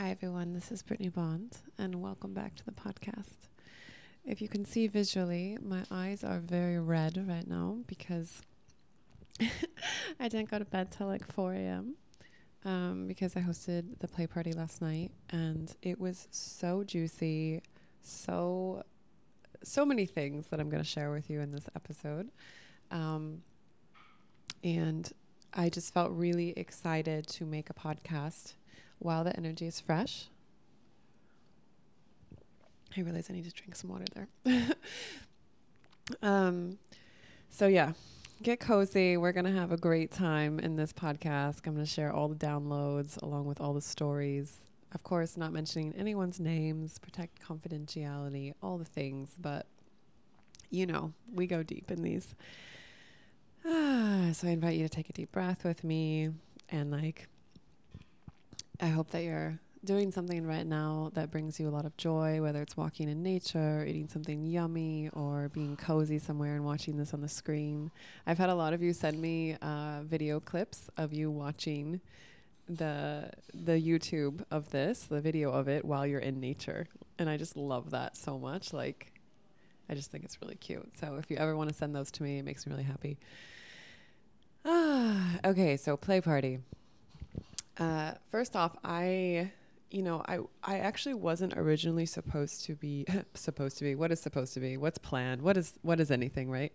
Hi, everyone. This is Brittnee Bond, and welcome back to the podcast. If you can see visually, my eyes are very red right now because I didn't go to bed till like 4 a.m. Um, because I hosted the play party last night, and it was so juicy, so so many things that I'm going to share with you in this episode. Um, and I just felt really excited to make a podcast while the energy is fresh. I realize I need to drink some water there. um, so yeah, get cozy. We're gonna have a great time in this podcast. I'm gonna share all the downloads along with all the stories. Of course, not mentioning anyone's names, protect confidentiality, all the things, but you know, we go deep in these. Ah, so I invite you to take a deep breath with me and like I hope that you're doing something right now that brings you a lot of joy, whether it's walking in nature, eating something yummy, or being cozy somewhere and watching this on the screen. I've had a lot of you send me uh, video clips of you watching the the YouTube of this, the video of it while you're in nature, and I just love that so much. Like, I just think it's really cute. So if you ever want to send those to me, it makes me really happy. Ah, okay. So play party. Uh, first off, I, you know, I I actually wasn't originally supposed to be supposed to be. What is supposed to be? What's planned? What is what is anything, right?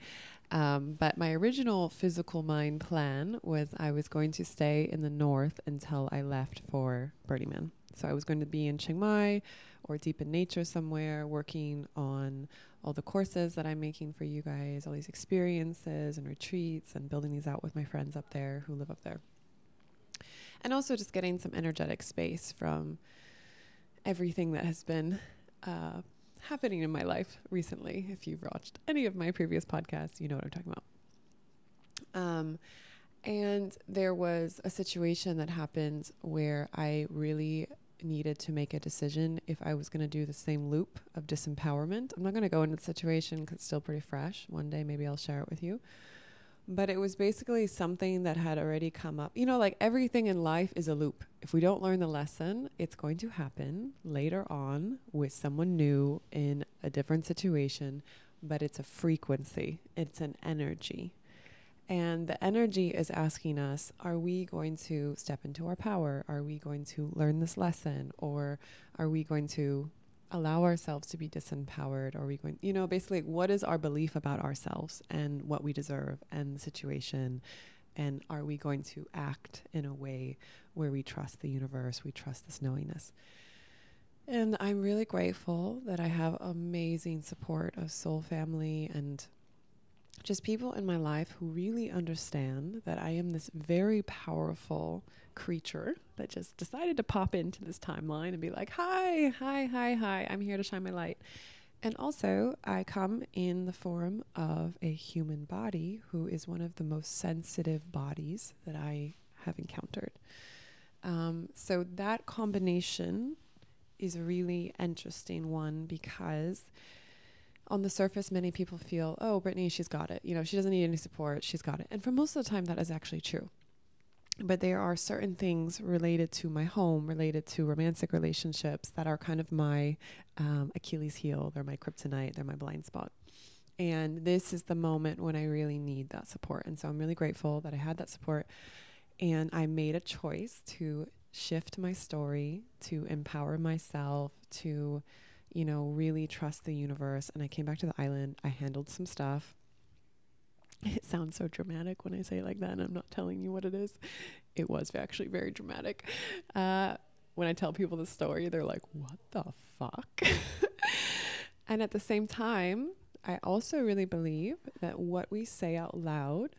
Um, but my original physical mind plan was I was going to stay in the north until I left for Burning Man. So I was going to be in Chiang Mai or deep in nature somewhere, working on all the courses that I'm making for you guys, all these experiences and retreats, and building these out with my friends up there who live up there and also just getting some energetic space from everything that has been uh, happening in my life recently. If you've watched any of my previous podcasts, you know what I'm talking about. Um, and there was a situation that happened where I really needed to make a decision if I was going to do the same loop of disempowerment. I'm not going to go into the situation because it's still pretty fresh. One day, maybe I'll share it with you but it was basically something that had already come up. You know, like everything in life is a loop. If we don't learn the lesson, it's going to happen later on with someone new in a different situation, but it's a frequency, it's an energy. And the energy is asking us, are we going to step into our power? Are we going to learn this lesson? Or are we going to allow ourselves to be disempowered? Are we going, you know, basically, what is our belief about ourselves and what we deserve and the situation? And are we going to act in a way where we trust the universe, we trust this knowingness? And I'm really grateful that I have amazing support of soul family and just people in my life who really understand that I am this very powerful creature that just decided to pop into this timeline and be like, hi, hi, hi, hi, I'm here to shine my light. And also, I come in the form of a human body who is one of the most sensitive bodies that I have encountered. Um, so, that combination is a really interesting one because on the surface, many people feel, oh, Brittnee, she's got it. You know, she doesn't need any support. She's got it. And for most of the time, that is actually true. But there are certain things related to my home, related to romantic relationships that are kind of my um, Achilles heel. They're my kryptonite. They're my blind spot. And this is the moment when I really need that support. And so I'm really grateful that I had that support. And I made a choice to shift my story, to empower myself, to you know, really trust the universe. And I came back to the island. I handled some stuff. It sounds so dramatic when I say it like that, and I'm not telling you what it is. It was actually very dramatic. Uh, when I tell people the story, they're like, what the fuck? and at the same time, I also really believe that what we say out loud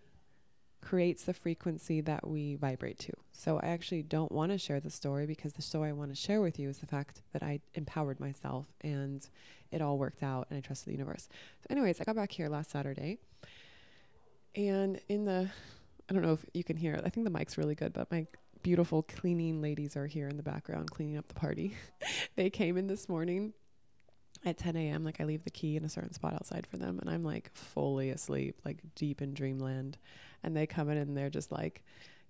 creates the frequency that we vibrate to. So I actually don't want to share the story because the story I want to share with you is the fact that I empowered myself and it all worked out and I trusted the universe. So anyways, I got back here last Saturday and in the I don't know if you can hear it. I think the mic's really good, but my beautiful cleaning ladies are here in the background cleaning up the party. they came in this morning at 10 a.m. Like I leave the key in a certain spot outside for them, and I'm like fully asleep, like deep in dreamland. And they come in and they're just like,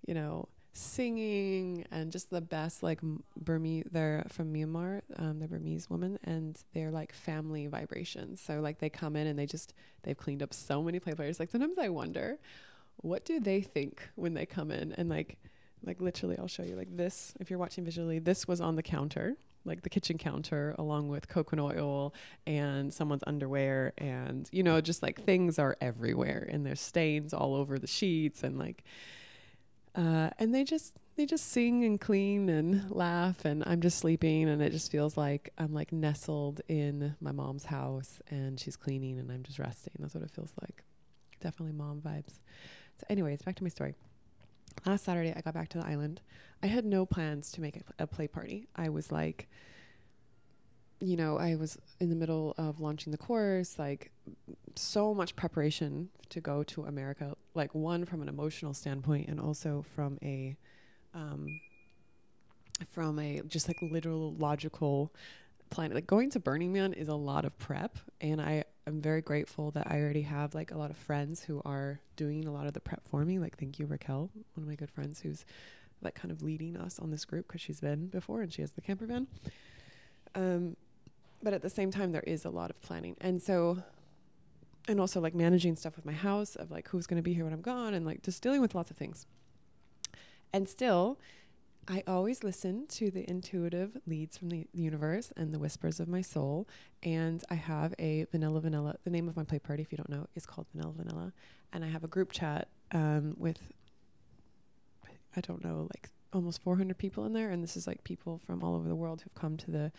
you know, singing and just the best like Burmese they're from Myanmar um they're Burmese women and they're like family vibrations. So like they come in and they just they've cleaned up so many play players. Like sometimes I wonder what do they think when they come in? And like like literally I'll show you like this if you're watching visually this was on the counter like the kitchen counter along with coconut oil and someone's underwear and you know just like things are everywhere and there's stains all over the sheets and like uh, and they just they just sing and clean and laugh and I'm just sleeping and it just feels like I'm like nestled in my mom's house and she's cleaning and I'm just resting. That's what it feels like. Definitely mom vibes. So anyways, back to my story. Last Saturday I got back to the island. I had no plans to make a, a play party. I was like you know, I was in the middle of launching the course, like so much preparation to go to America, like one from an emotional standpoint and also from a um from a just like literal logical plan. Like going to Burning Man is a lot of prep and I am very grateful that I already have like a lot of friends who are doing a lot of the prep for me. Like thank you Raquel, one of my good friends who's like kind of leading us on this group because she's been before and she has the camper van. Um, but at the same time, there is a lot of planning, and so, and also like managing stuff with my house of like who's going to be here when I'm gone, and like just dealing with lots of things. And still, I always listen to the intuitive leads from the, universe and the whispers of my soul. And I have a Vanilla Vanilla. The name of my play party, if you don't know, is called Vanilla Vanilla. And I have a group chat um, with, I don't know, like almost 400 people in there. And this is like people from all over the world who've come to the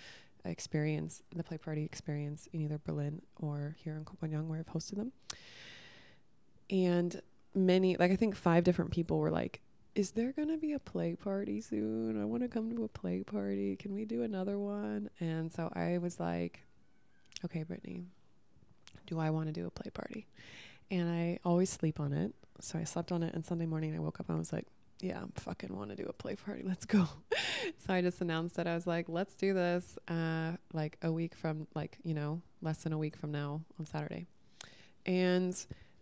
experience, the play party experience in either Berlin or here in Koh Phangan where I've hosted them. And many, like I think five different people were like, is there going to be a play party soon? I want to come to a play party. Can we do another one? And so I was like, okay, Brittnee, do I want to do a play party? And I always sleep on it. So I slept on it. And Sunday morning I woke up and I was like, yeah, I fucking want to do a play party. Let's go. so I just announced that I was like, let's do this uh, like a week from, like, you know, less than a week from now on Saturday. And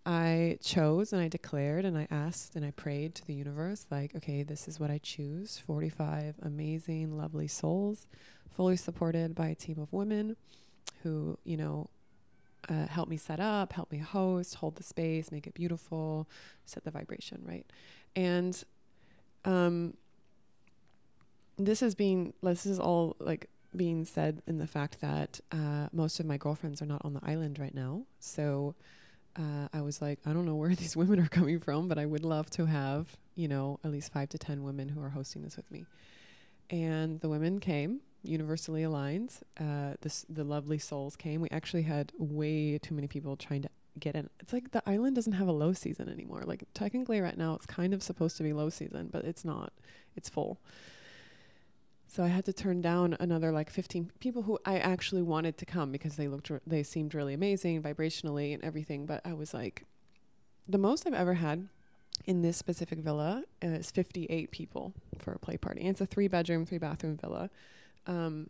I chose and I declared and I asked and I prayed to the universe, like, okay, this is what I choose 45 amazing, lovely souls, fully supported by a team of women who, you know, uh, help me set up, help me host, hold the space, make it beautiful, set the vibration, right? And um, this is being this is all like being said in the fact that uh, most of my girlfriends are not on the island right now. So uh, I was like, I don't know where these women are coming from, but I would love to have you know at least five to ten women who are hosting this with me. And the women came, universally aligned. Uh, this the lovely souls came. We actually had way too many people trying to get in. It's like the island doesn't have a low season anymore. Like technically right now it's kind of supposed to be low season, but it's not. It's full. So I had to turn down another like 15 people who I actually wanted to come because they looked re- they seemed really amazing vibrationally and everything, but I was like the most I've ever had in this specific villa is 58 people for a play party. And it's a 3 bedroom, 3 bathroom villa. Um,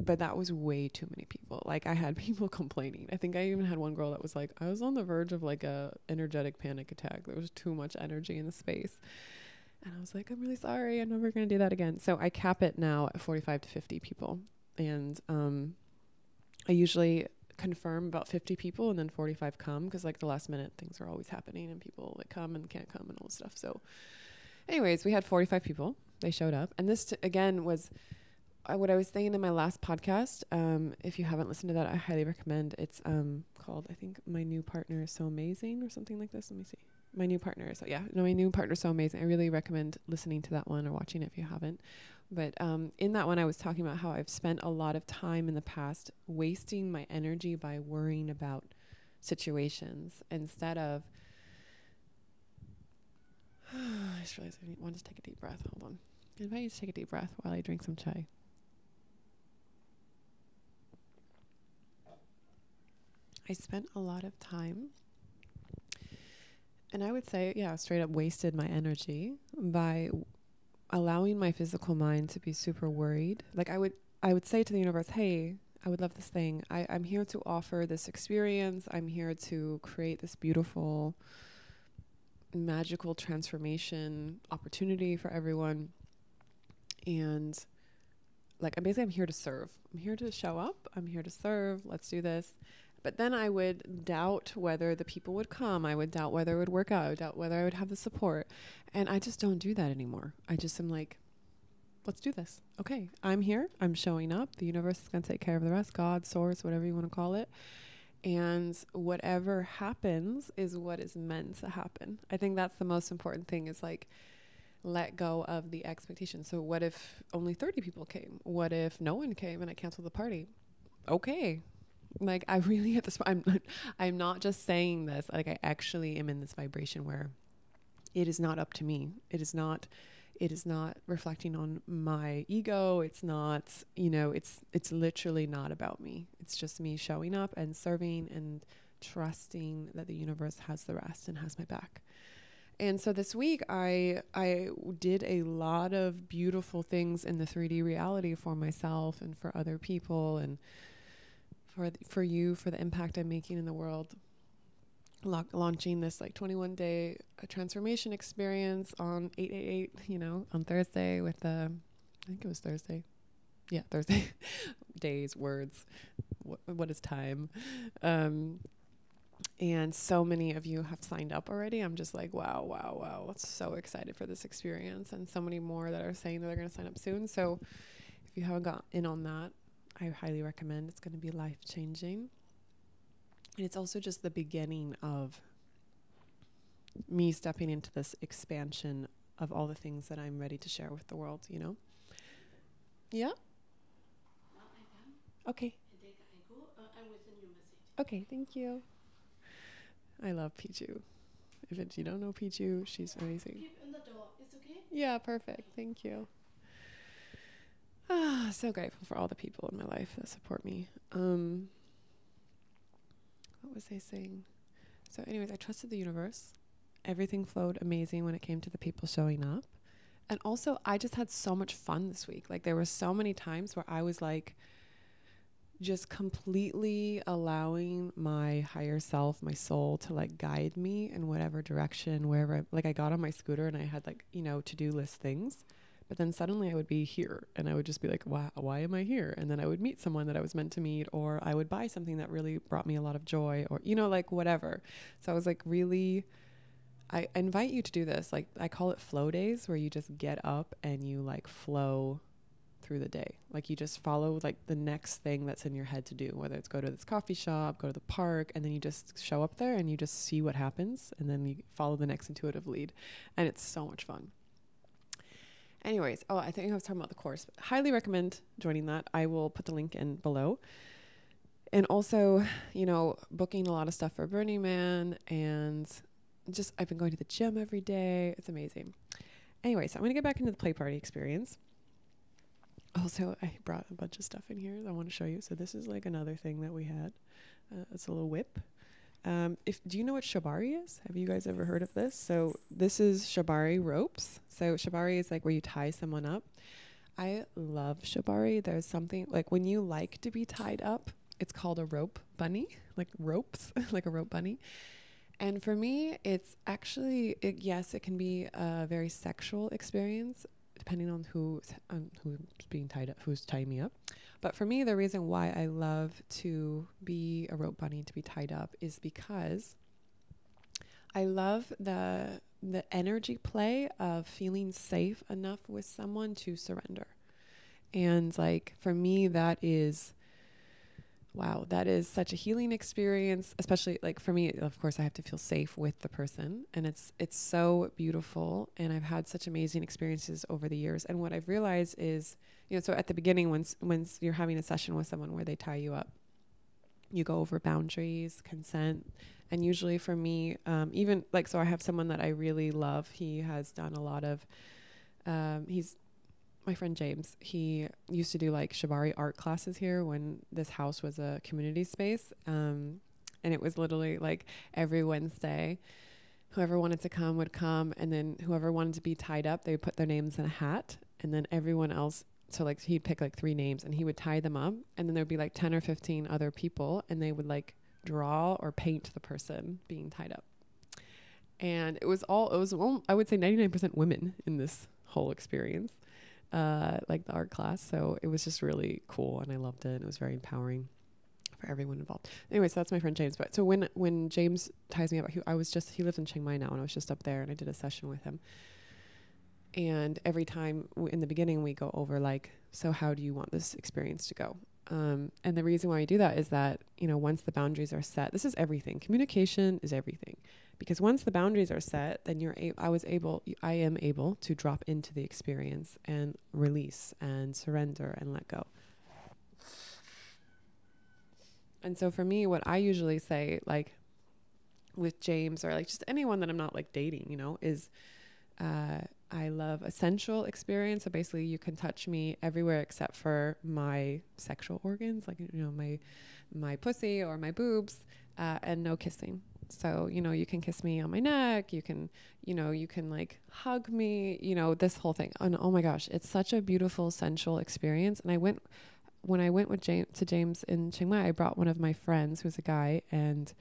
but that was way too many people. Like I had people complaining. I think I even had one girl that was like, I was on the verge of like a energetic panic attack. There was too much energy in the space. And I was like, I'm really sorry. I'm never going to do that again. So I cap it now at 45 to 50 people. And um, I usually confirm about 50 people and then 45 come because like the last minute things are always happening and people like come and can't come and all this stuff. So anyways, we had 45 people. They showed up. And this again was uh, what I was saying in my last podcast. Um, if you haven't listened to that, I highly recommend. It's um, called I think my new partner is so amazing or something like this. Let me see. My new partner. So yeah, no, my new partner so amazing. I really recommend listening to that one or watching it if you haven't. But um, in that one, I was talking about how I've spent a lot of time in the past wasting my energy by worrying about situations instead of. I just realized I want to take a deep breath. Hold on. I invite you to take a deep breath while I drink some chai. I spent a lot of time, and I would say, yeah, straight up wasted my energy by allowing my physical mind to be super worried. Like I would, I would say to the universe, "Hey, I would love this thing. I, I'm here to offer this experience. I'm here to create this beautiful magical transformation opportunity for everyone. And like I'm basically I'm here to serve. I'm here to show up. I'm here to serve. Let's do this. But then I would doubt whether the people would come. I would doubt whether it would work out. I would doubt whether I would have the support. And I just don't do that anymore. I just am like, let's do this. Okay, I'm here. I'm showing up. The universe is going to take care of the rest. God, source, whatever you want to call it. And whatever happens is what is meant to happen. I think that's the most important thing is like, let go of the expectation. So what if only 30 people came? What if no one came and I canceled the party? Okay. Like I really at this I'm I'm not just saying this. Like I actually am in this vibration where it is not up to me. It is not it is not reflecting on my ego. It's not, you know, it's it's literally not about me. It's just me showing up and serving and trusting that the universe has the rest and has my back. And so this week I I did a lot of beautiful things in the 3D reality for myself and for other people and for th- for you for the impact I'm making in the world. La- launching this like 21 day uh, transformation experience on 888, you know, on Thursday with the I think it was Thursday. Yeah, Thursday. Days, words. What, what is time? Um, and so many of you have signed up already. I'm just like, wow, wow, wow. So excited for this experience. And so many more that are saying that they're going to sign up soon. So if you haven't got in on that, I highly recommend. It's going to be life changing. And it's also just the beginning of me stepping into this expansion of all the things that I'm ready to share with the world, you know? Yeah? Okay. Okay, thank you. I love Pichu. If it, you don't know Pichu, she's amazing. Keep in the door. It's okay? Yeah, perfect. Thank you. Ah, so grateful for all the people in my life that support me. Um, what was I saying? So, anyways, I trusted the universe. Everything flowed amazing when it came to the people showing up. And also, I just had so much fun this week. Like, there were so many times where I was like, just completely allowing my higher self, my soul to like guide me in whatever direction, wherever. I, like I got on my scooter and I had like, you know, to do list things. But then suddenly I would be here and I would just be like, wow, why am I here? And then I would meet someone that I was meant to meet, or I would buy something that really brought me a lot of joy, or, you know, like whatever. So I was like, really, I invite you to do this. Like, I call it flow days, where you just get up and you like flow through the day. Like you just follow like the next thing that's in your head to do, whether it's go to this coffee shop, go to the park, and then you just show up there and you just see what happens and then you follow the next intuitive lead. And it's so much fun. Anyways, oh, I think I was talking about the course. Highly recommend joining that. I will put the link in below. And also, you know, booking a lot of stuff for Burning Man and just I've been going to the gym every day. It's amazing. Anyway, so I'm going to get back into the play party experience also i brought a bunch of stuff in here that i want to show you so this is like another thing that we had uh, it's a little whip um, if do you know what shibari is? Have you guys ever heard of this? So this is shibari ropes. So shibari is like where you tie someone up. I love shibari. There's something like when you like to be tied up it's called a rope bunny like ropes like a rope bunny. And for me it's actually it, yes it can be a very sexual experience depending on who's um, who's being tied up, who's tying me up. But for me, the reason why I love to be a rope bunny to be tied up is because I love the the energy play of feeling safe enough with someone to surrender. And like for me that is wow, that is such a healing experience, especially like for me, of course, I have to feel safe with the person and it's it's so beautiful and I've had such amazing experiences over the years. And what I've realized is, you know, so at the beginning once once you're having a session with someone where they tie you up, you go over boundaries, consent, and usually for me, um, even like so I have someone that I really love. He has done a lot of um, he's my friend James, he used to do like Shibari art classes here when this house was a community space. Um, and it was literally like every Wednesday, whoever wanted to come would come. And then whoever wanted to be tied up, they would put their names in a hat. And then everyone else, so like he'd pick like three names and he would tie them up. And then there'd be like 10 or 15 other people and they would like draw or paint the person being tied up. and it was all it was all, I would say 99% women in this whole experience, uh, like the art class. So it was just really cool, and I loved it. It was very empowering for everyone involved. Anyway, so that's my friend James. But so when when James ties me up, he, I was just he lives in Chiang Mai now, and I was just up there, and I did a session with him. And every time w- in the beginning, we go over like, so how do you want this experience to go? Um, and the reason why we do that is that you know once the boundaries are set, this is everything. Communication is everything, because once the boundaries are set, then you're. A- I was able. I am able to drop into the experience and release and surrender and let go. And so for me, what I usually say, like with James or like just anyone that I'm not like dating, you know, is uh, I love a sensual experience. So basically, you can touch me everywhere except for my sexual organs, like you know my my pussy or my boobs, uh, and no kissing. So you know you can kiss me on my neck. You can you know you can like hug me. You know this whole thing. And oh my gosh, it's such a beautiful sensual experience. And I went when I went with James to James in Chiang Mai. I brought one of my friends who's a guy and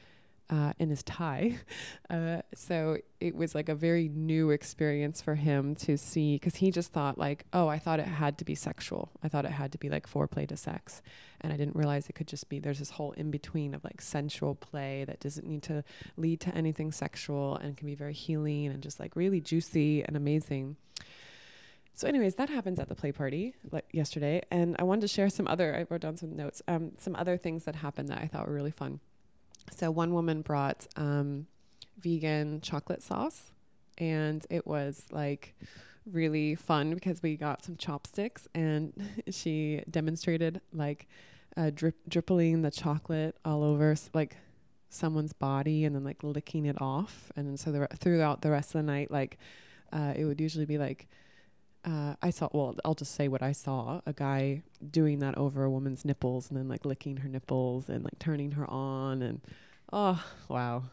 uh, in his tie. Uh, so it was like a very new experience for him to see because he just thought like, oh, I thought it had to be sexual. I thought it had to be like foreplay to sex, and I didn't realize it could just be there's this whole in between of like sensual play that doesn't need to lead to anything sexual and can be very healing and just like really juicy and amazing. So, anyways, that happens at the play party like yesterday, and I wanted to share some other. I wrote down some notes. Um, some other things that happened that I thought were really fun. So one woman brought um, vegan chocolate sauce, and it was like really fun because we got some chopsticks, and she demonstrated like uh, drip drippling the chocolate all over like someone's body, and then like licking it off, and so the, throughout the rest of the night, like uh, it would usually be like. Uh, I saw, well, I'll just say what I saw a guy doing that over a woman's nipples and then like licking her nipples and like turning her on. And oh, wow.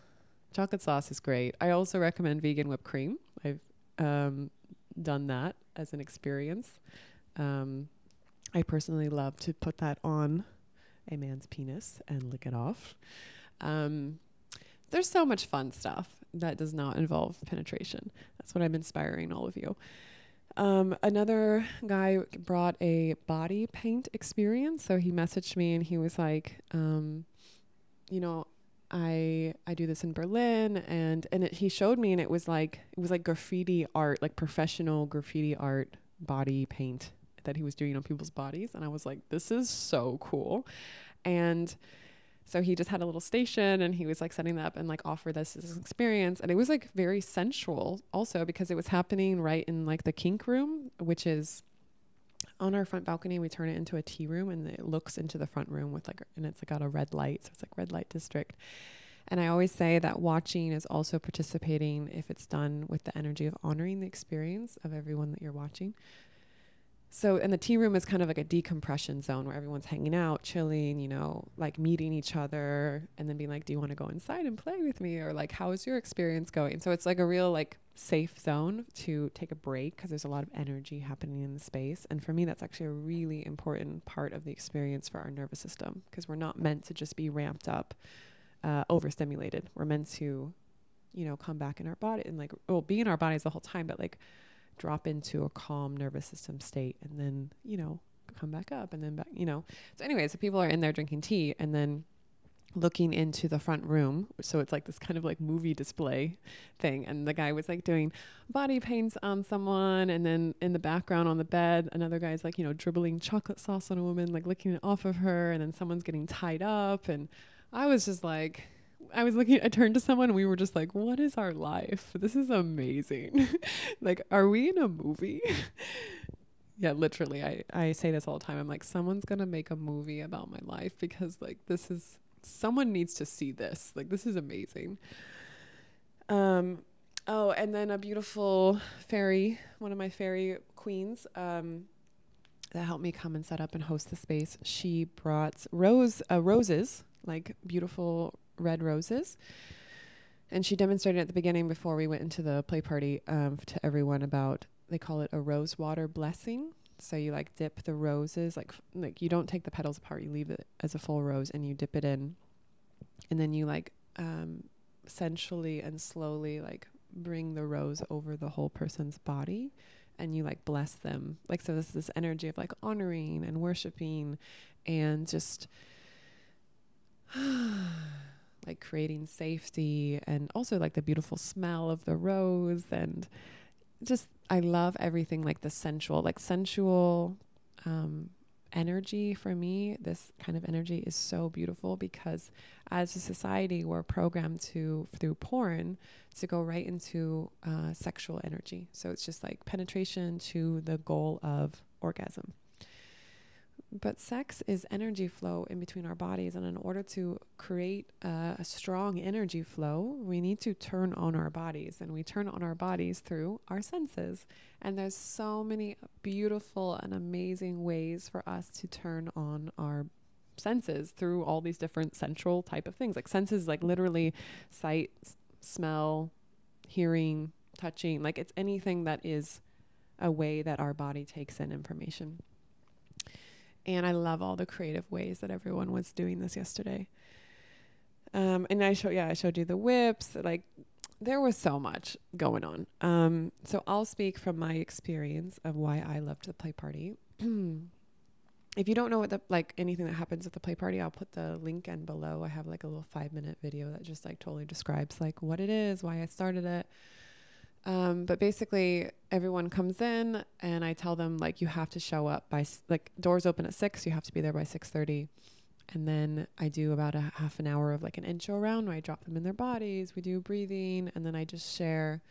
Chocolate sauce is great. I also recommend vegan whipped cream. I've um, done that as an experience. Um, I personally love to put that on a man's penis and lick it off. Um, there's so much fun stuff that does not involve penetration. That's what I'm inspiring all of you. Um, another guy brought a body paint experience. So he messaged me and he was like, um, you know, I I do this in Berlin and and it, he showed me and it was like it was like graffiti art, like professional graffiti art body paint that he was doing on people's bodies and I was like this is so cool. And so he just had a little station and he was like setting that up and like offer this as an experience. And it was like very sensual also because it was happening right in like the kink room, which is on our front balcony. We turn it into a tea room and it looks into the front room with like, and it's got a red light. So it's like red light district. And I always say that watching is also participating if it's done with the energy of honoring the experience of everyone that you're watching. So, and the tea room is kind of like a decompression zone where everyone's hanging out, chilling, you know, like meeting each other and then being like, do you want to go inside and play with me? Or like, how is your experience going? So it's like a real like safe zone to take a break because there's a lot of energy happening in the space. And for me, that's actually a really important part of the experience for our nervous system because we're not meant to just be ramped up, uh, overstimulated. We're meant to, you know, come back in our body and like, well, be in our bodies the whole time, but like, drop into a calm nervous system state and then, you know, come back up and then back, you know. So anyway, so people are in there drinking tea and then looking into the front room. So it's like this kind of like movie display thing. And the guy was like doing body paints on someone. And then in the background on the bed, another guy's like, you know, dribbling chocolate sauce on a woman, like licking it off of her. And then someone's getting tied up. And I was just like, I was looking, I turned to someone and we were just like, what is our life? This is amazing. like, are we in a movie? yeah, literally. I, I say this all the time. I'm like, someone's going to make a movie about my life because, like, this is, someone needs to see this. Like, this is amazing. Um, oh, and then a beautiful fairy, one of my fairy queens, um, that helped me come and set up and host the space. She brought rose, uh, roses, like beautiful red roses. And she demonstrated at the beginning before we went into the play party um, to everyone about they call it a rose water blessing. So you like dip the roses, like like you don't take the petals apart. You leave it as a full rose, and you dip it in, and then you like um, sensually and slowly like bring the rose over the whole person's body and you like bless them. Like, so this is this energy of like honoring and worshiping and just like creating safety and also like the beautiful smell of the rose and just I love everything like the sensual, like sensual um, energy for me. This kind of energy is so beautiful because as a society, we're programmed to through porn to go right into uh, sexual energy. So it's just like penetration to the goal of orgasm. But sex is energy flow in between our bodies. And in order to create a, a, strong energy flow, we need to turn on our bodies. And we turn on our bodies through our senses. And there's so many beautiful and amazing ways for us to turn on our senses through all these different central type of things. Like senses, like literally sight, s- smell, hearing, touching. Like it's anything that is a way that our body takes in information. And I love all the creative ways that everyone was doing this yesterday. Um, and I show, yeah, I showed you the whips. Like there was so much going on. Um, so I'll speak from my experience of why I loved the play party. if you don't know what the like anything that happens at the play party, I'll put the link in below. I have like a little five minute video that just like totally describes like what it is, why I started it, um, but basically, everyone comes in, and I tell them like you have to show up by like doors open at six. You have to be there by six thirty, and then I do about a half an hour of like an intro round where I drop them in their bodies. We do breathing, and then I just share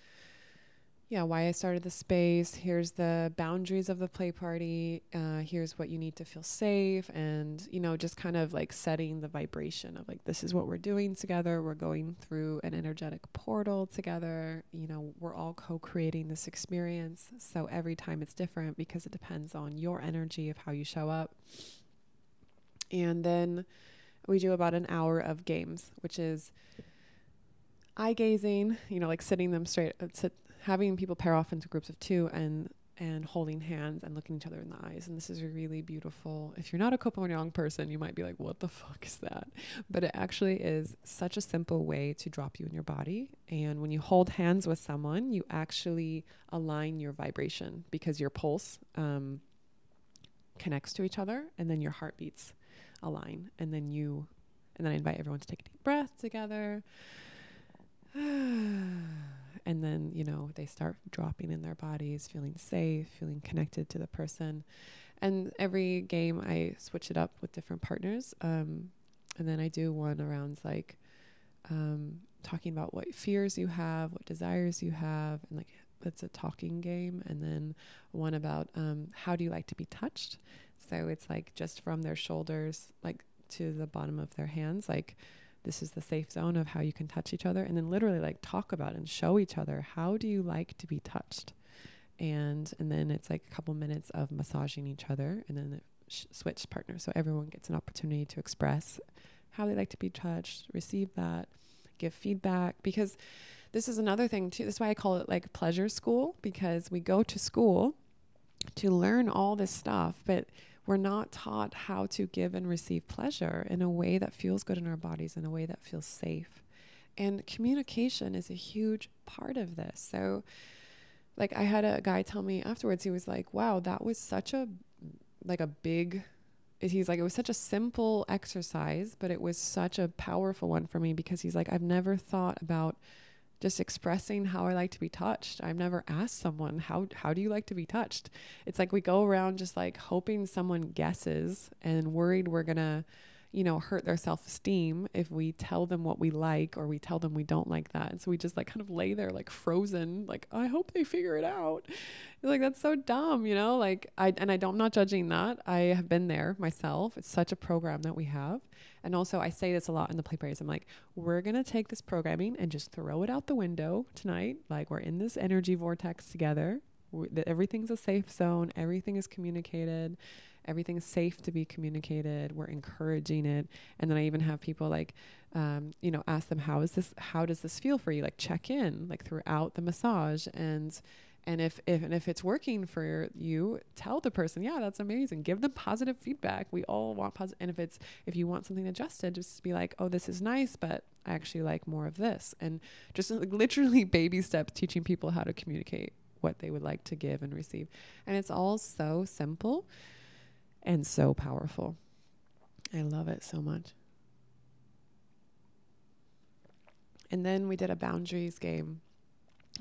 yeah, why I started the space. Here's the boundaries of the play party. Uh, here's what you need to feel safe. And, you know, just kind of like setting the vibration of like, this is what we're doing together. We're going through an energetic portal together. You know, we're all co creating this experience. So every time it's different because it depends on your energy of how you show up. And then we do about an hour of games, which is eye gazing, you know, like sitting them straight, uh, sit, having people pair off into groups of two and and holding hands and looking each other in the eyes. And this is a really beautiful. If you're not a Coupon person, you might be like, "What the fuck is that?" But it actually is such a simple way to drop you in your body. And when you hold hands with someone, you actually align your vibration because your pulse um, connects to each other, and then your heartbeats align, and then you. And then I invite everyone to take a deep breath together. and then you know they start dropping in their bodies feeling safe feeling connected to the person. And every game i switch it up with different partners um, and then i do one around like um, talking about what fears you have what desires you have and like it's a talking game and then one about um, how do you like to be touched? So it's like just from their shoulders like to the bottom of their hands like this is the safe zone of how you can touch each other and then literally like talk about and show each other how do you like to be touched? And and then it's like a couple minutes of massaging each other and then sh- switch partners so everyone gets an opportunity to express how they like to be touched receive that give feedback because this is another thing too this is why i call it like pleasure school because we go to school to learn all this stuff but we're not taught how to give and receive pleasure in a way that feels good in our bodies, in a way that feels safe. And communication is a huge part of this. So, like, I had a guy tell me afterwards, he was like, wow, that was such a, like, a big, he's like, it was such a simple exercise, but it was such a powerful one for me because he's like, I've never thought about just expressing how I like to be touched. I've never asked someone how how do you like to be touched. It's like we go around just like hoping someone guesses and worried we're gonna, you know, hurt their self esteem if we tell them what we like or we tell them we don't like that. And so we just like kind of lay there like frozen, like I hope they figure it out. It's like that's so dumb, you know. Like I and I don't I'm not judging that. I have been there myself. It's such a program that we have and also, I say this a lot in the play parties. I'm like, we're going to take this programming and just throw it out the window tonight. Like, we're in this energy vortex together. We, the, everything's a safe zone, everything is communicated. Everything is safe to be communicated. We're encouraging it, and then I even have people like, um, you know, ask them how is this? How does this feel for you? Like check in, like throughout the massage, and And if, if and if it's working for you, tell the person, yeah, that's amazing. Give them positive feedback. We all want positive. And if it's if you want something adjusted, just be like, oh, this is nice, but I actually like more of this. And just like literally baby steps, teaching people how to communicate what they would like to give and receive. And it's all so simple and so powerful. I love it so much. And then we did a boundaries game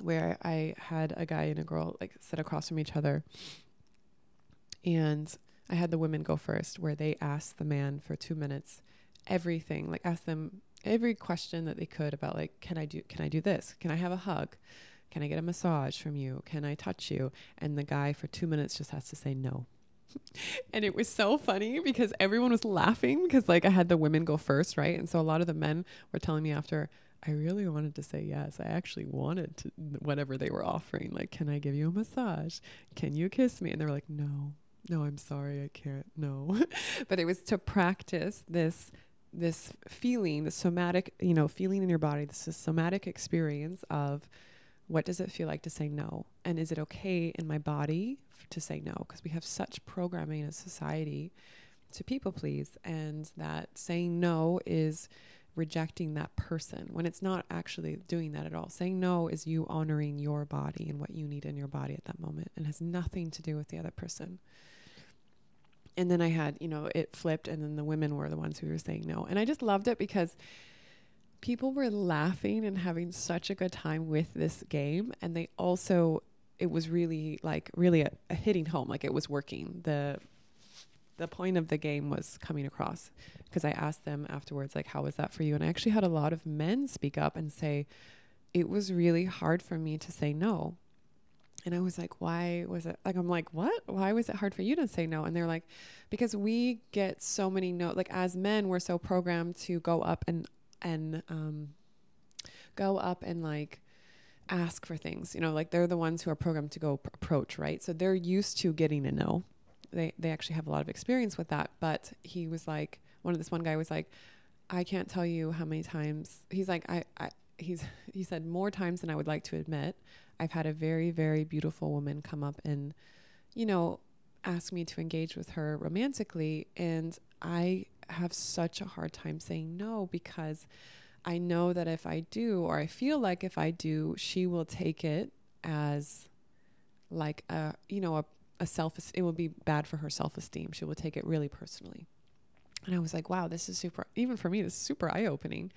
where I had a guy and a girl like sit across from each other. And I had the women go first, where they asked the man for two minutes everything, like ask them every question that they could about like, can I do can I do this? Can I have a hug? Can I get a massage from you? Can I touch you? And the guy for two minutes just has to say no. and it was so funny because everyone was laughing because like I had the women go first, right? And so a lot of the men were telling me after, I really wanted to say yes. I actually wanted to whatever they were offering. Like, can I give you a massage? Can you kiss me? And they were like, no, no, I'm sorry, I can't. No. but it was to practice this this feeling, the somatic, you know, feeling in your body, this is somatic experience of what does it feel like to say no? And is it okay in my body to say no? Because we have such programming as society to people please, and that saying no is rejecting that person when it's not actually doing that at all. Saying no is you honoring your body and what you need in your body at that moment and has nothing to do with the other person. And then I had, you know, it flipped, and then the women were the ones who were saying no. And I just loved it because people were laughing and having such a good time with this game. And they also, it was really like, really a, a hitting home, like it was working. The, the point of the game was coming across because I asked them afterwards, like, how was that for you? And I actually had a lot of men speak up and say, it was really hard for me to say no. And I was like, why was it like, I'm like, what? Why was it hard for you to say no? And they're like, because we get so many no, like as men, we're so programmed to go up and, and, um, go up and like ask for things, you know, like they're the ones who are programmed to go pr- approach, right? So they're used to getting a no. They, they actually have a lot of experience with that. But he was like, one of this one guy was like, I can't tell you how many times he's like, I, I, he's, he said more times than I would like to admit. I've had a very, very beautiful woman come up and, you know, ask me to engage with her romantically. And I have such a hard time saying no because I know that if I do, or I feel like if I do, she will take it as like a, you know, a, a self, it will be bad for her self esteem. She will take it really personally. And I was like, wow, this is super, even for me, this is super eye opening.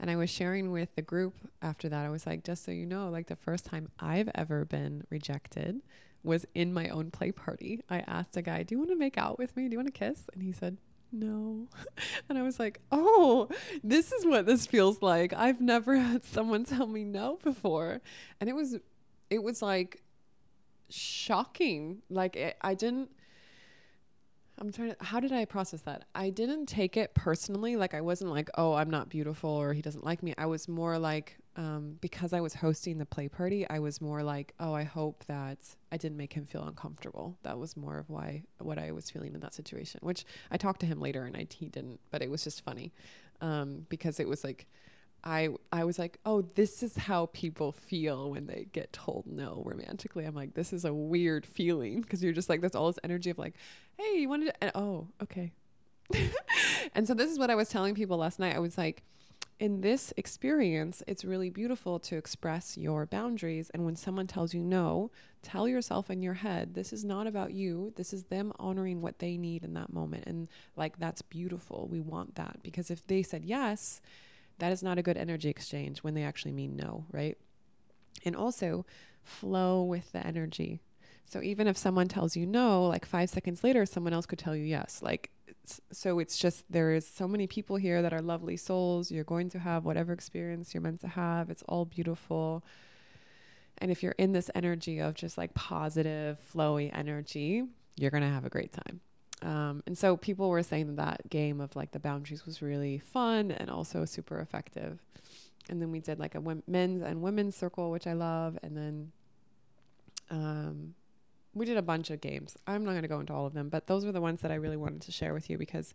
And I was sharing with the group after that. I was like, just so you know, like the first time I've ever been rejected was in my own play party. I asked a guy, Do you want to make out with me? Do you want to kiss? And he said, No. and I was like, Oh, this is what this feels like. I've never had someone tell me no before. And it was, it was like shocking. Like, it, I didn't I'm trying to, how did I process that? I didn't take it personally. Like, I wasn't like, oh, I'm not beautiful or he doesn't like me. I was more like, um, because I was hosting the play party, I was more like, oh, I hope that I didn't make him feel uncomfortable. That was more of why, what I was feeling in that situation, which I talked to him later and I, he didn't, but it was just funny. Um, because it was like, I I was like, oh, this is how people feel when they get told no romantically. I'm like, this is a weird feeling because you're just like, there's all this energy of like, hey, you wanted to, and, oh, okay. and so this is what I was telling people last night. I was like, in this experience, it's really beautiful to express your boundaries. And when someone tells you no, tell yourself in your head, this is not about you. This is them honoring what they need in that moment. And like, that's beautiful. We want that because if they said yes, that is not a good energy exchange when they actually mean no, right? And also flow with the energy. So even if someone tells you no, like five seconds later, someone else could tell you yes. Like, so it's just there is so many people here that are lovely souls. You're going to have whatever experience you're meant to have. It's all beautiful. And if you're in this energy of just like positive, flowy energy, you're going to have a great time. Um, and so people were saying that, game of like the boundaries was really fun and also super effective. And then we did like a men's and women's circle, which I love. And then um, we did a bunch of games. I'm not going to go into all of them, but those were the ones that I really wanted to share with you because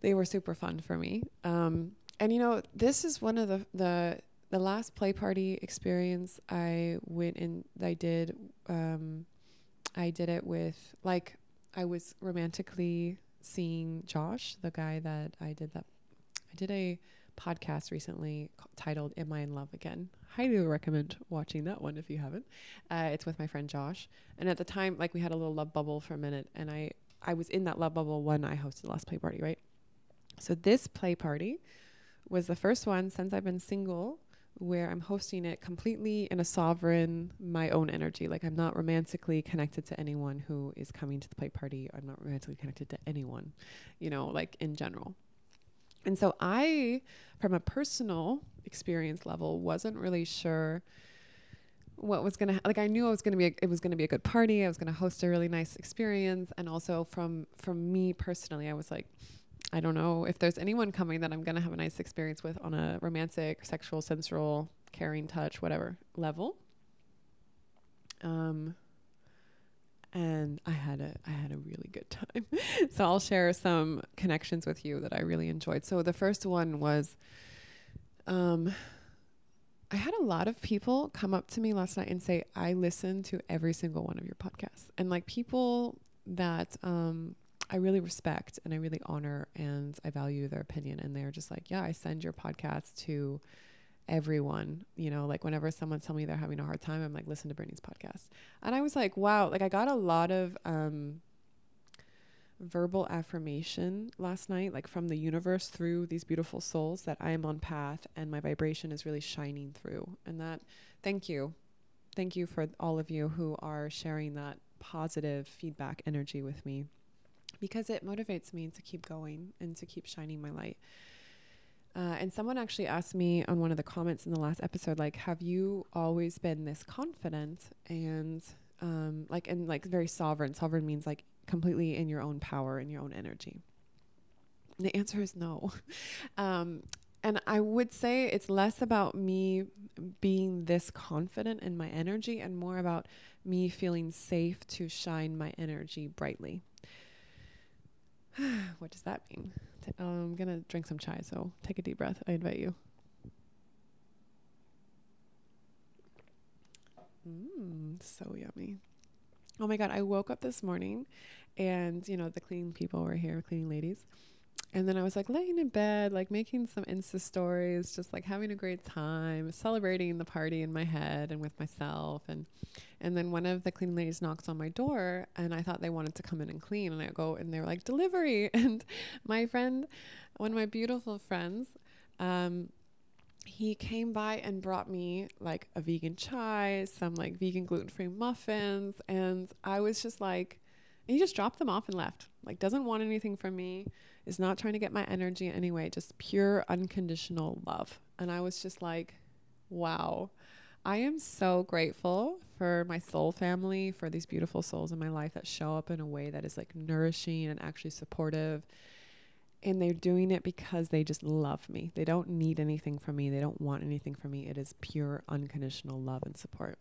they were super fun for me. Um, and you know, this is one of the, the the last play party experience I went in, I did, um, I did it with like I was romantically seeing Josh, the guy that I did that. I did a podcast recently titled "Am I in Love Again?" Highly recommend watching that one if you haven't. Uh, it's with my friend Josh, and at the time, like we had a little love bubble for a minute, and I I was in that love bubble when I hosted the last play party, right? So this play party was the first one since I've been single where I'm hosting it completely in a sovereign, my own energy. Like I'm not romantically connected to anyone who is coming to the play party. I'm not romantically connected to anyone, you know, like in general. And so I, from a personal experience level, wasn't really sure what was gonna ha- like. I knew I was gonna be a, it was gonna be a good party. I was gonna host a really nice experience, and also from from me personally, I was like, I don't know if there's anyone coming that I'm going to have a nice experience with on a romantic, sexual, sensual, caring touch, whatever level. Um, and I had a I had a really good time. so I'll share some connections with you that I really enjoyed. So the first one was um I had a lot of people come up to me last night and say I listen to every single one of your podcasts. And like people that um I really respect and I really honor and I value their opinion. And they're just like, yeah, I send your podcast to everyone. You know, like whenever someone tell me they're having a hard time, I'm like, listen to Brittnee's podcast. And I was like, wow, like I got a lot of um, verbal affirmation last night, like from the universe through these beautiful souls that I am on path and my vibration is really shining through. And that, thank you. Thank you for all of you who are sharing that positive feedback energy with me because it motivates me to keep going and to keep shining my light. Uh, and someone actually asked me on one of the comments in the last episode, like, have you always been this confident and um, like, and like very sovereign? Sovereign means like completely in your own power and your own energy. The answer is no. um, and I would say it's less about me being this confident in my energy and more about me feeling safe to shine my energy brightly. what does that mean? Um, I'm going to drink some chai, so take a deep breath. I invite you. Mmm, so yummy. Oh my God, I woke up this morning and, you know, the cleaning people were here, cleaning ladies. And then I was like laying in bed, like making some Insta stories, just like having a great time, celebrating the party in my head and with myself. And and then one of the cleaning ladies knocks on my door, and I thought they wanted to come in and clean. And I go, and they were like, delivery. And my friend, one of my beautiful friends, um, he came by and brought me like a vegan chai, some like vegan gluten free muffins. And I was just like, he just dropped them off and left. Like, doesn't want anything from me is not trying to get my energy anyway, just pure unconditional love. And I was just like, wow. I am so grateful for my soul family, for these beautiful souls in my life that show up in a way that is like nourishing and actually supportive. And they're doing it because they just love me. They don't need anything from me. They don't want anything from me. It is pure unconditional love and support.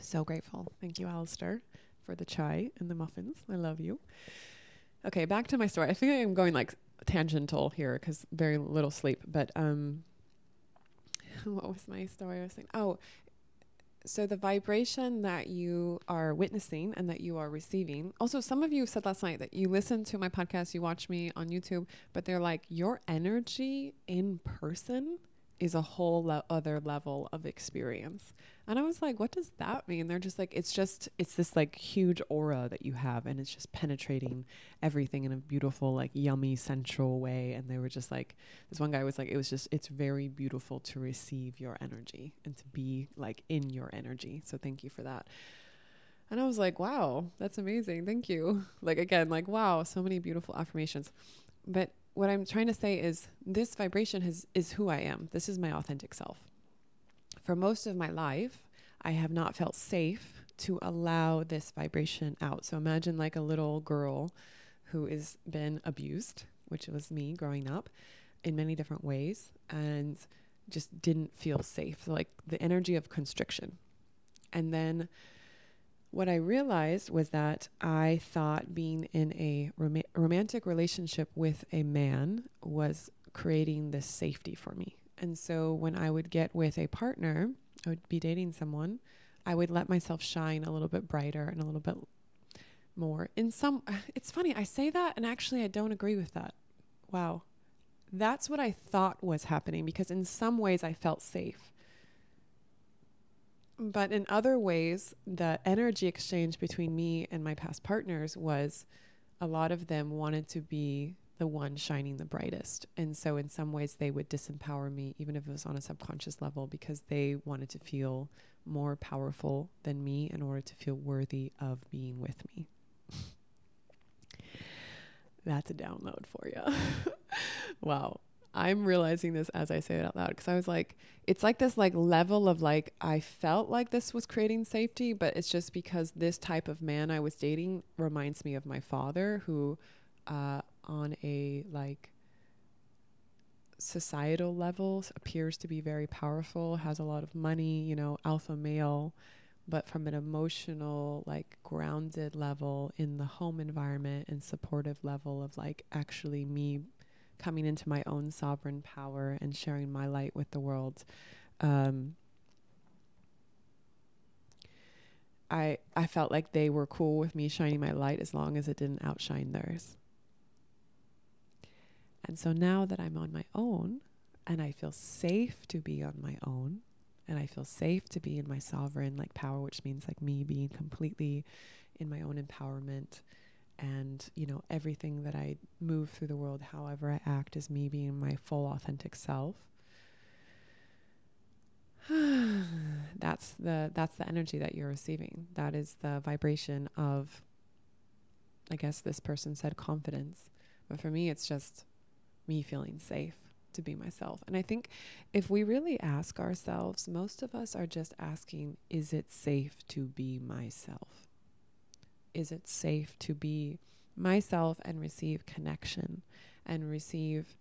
So grateful. Thank you, Alistair, for the chai and the muffins. I love you. Okay, back to my story. I think I'm going like tangential here because very little sleep. But um, what was my story? I was saying, oh, so the vibration that you are witnessing and that you are receiving. Also, some of you said last night that you listen to my podcast, you watch me on YouTube, but they're like your energy in person is a whole le- other level of experience. And I was like, what does that mean? They're just like, it's just, it's this like huge aura that you have, and it's just penetrating everything in a beautiful, like yummy, sensual way. And they were just like, this one guy was like, it was just, it's very beautiful to receive your energy and to be like in your energy. So thank you for that. And I was like, wow, that's amazing. Thank you. Like, again, like, wow, so many beautiful affirmations. But what I'm trying to say is this vibration has, is who I am. This is my authentic self. For most of my life, I have not felt safe to allow this vibration out. So imagine like a little girl who has been abused, which was me growing up in many different ways, and just didn't feel safe. Like the energy of constriction. And then what I realized was that I thought being in a rom- romantic relationship with a man was creating this safety for me. And so when I would get with a partner, I would be dating someone, I would let myself shine a little bit brighter and a little bit more. In some, it's funny, I say that and actually I don't agree with that. Wow. That's what I thought was happening because in some ways I felt safe. But in other ways, the energy exchange between me and my past partners was a lot of them wanted to be the one shining the brightest. And so, in some ways, they would disempower me, even if it was on a subconscious level, because they wanted to feel more powerful than me in order to feel worthy of being with me. That's a download for you. wow. I'm realizing this as I say it out loud because I was like, it's like this like level of like I felt like this was creating safety, but it's just because this type of man I was dating reminds me of my father, who, uh, on a like societal level appears to be very powerful, has a lot of money, you know, alpha male, but from an emotional, like grounded level in the home environment and supportive level of like actually me coming into my own sovereign power and sharing my light with the world. Um, I I felt like they were cool with me shining my light as long as it didn't outshine theirs. And so now that I'm on my own and I feel safe to be on my own and I feel safe to be in my sovereign like power which means like me being completely in my own empowerment and you know everything that I move through the world however I act is me being my full authentic self that's the that's the energy that you're receiving that is the vibration of I guess this person said confidence but for me it's just me feeling safe to be myself. And I think if we really ask ourselves, most of us are just asking, is it safe to be myself? Is it safe to be myself and receive connection and receive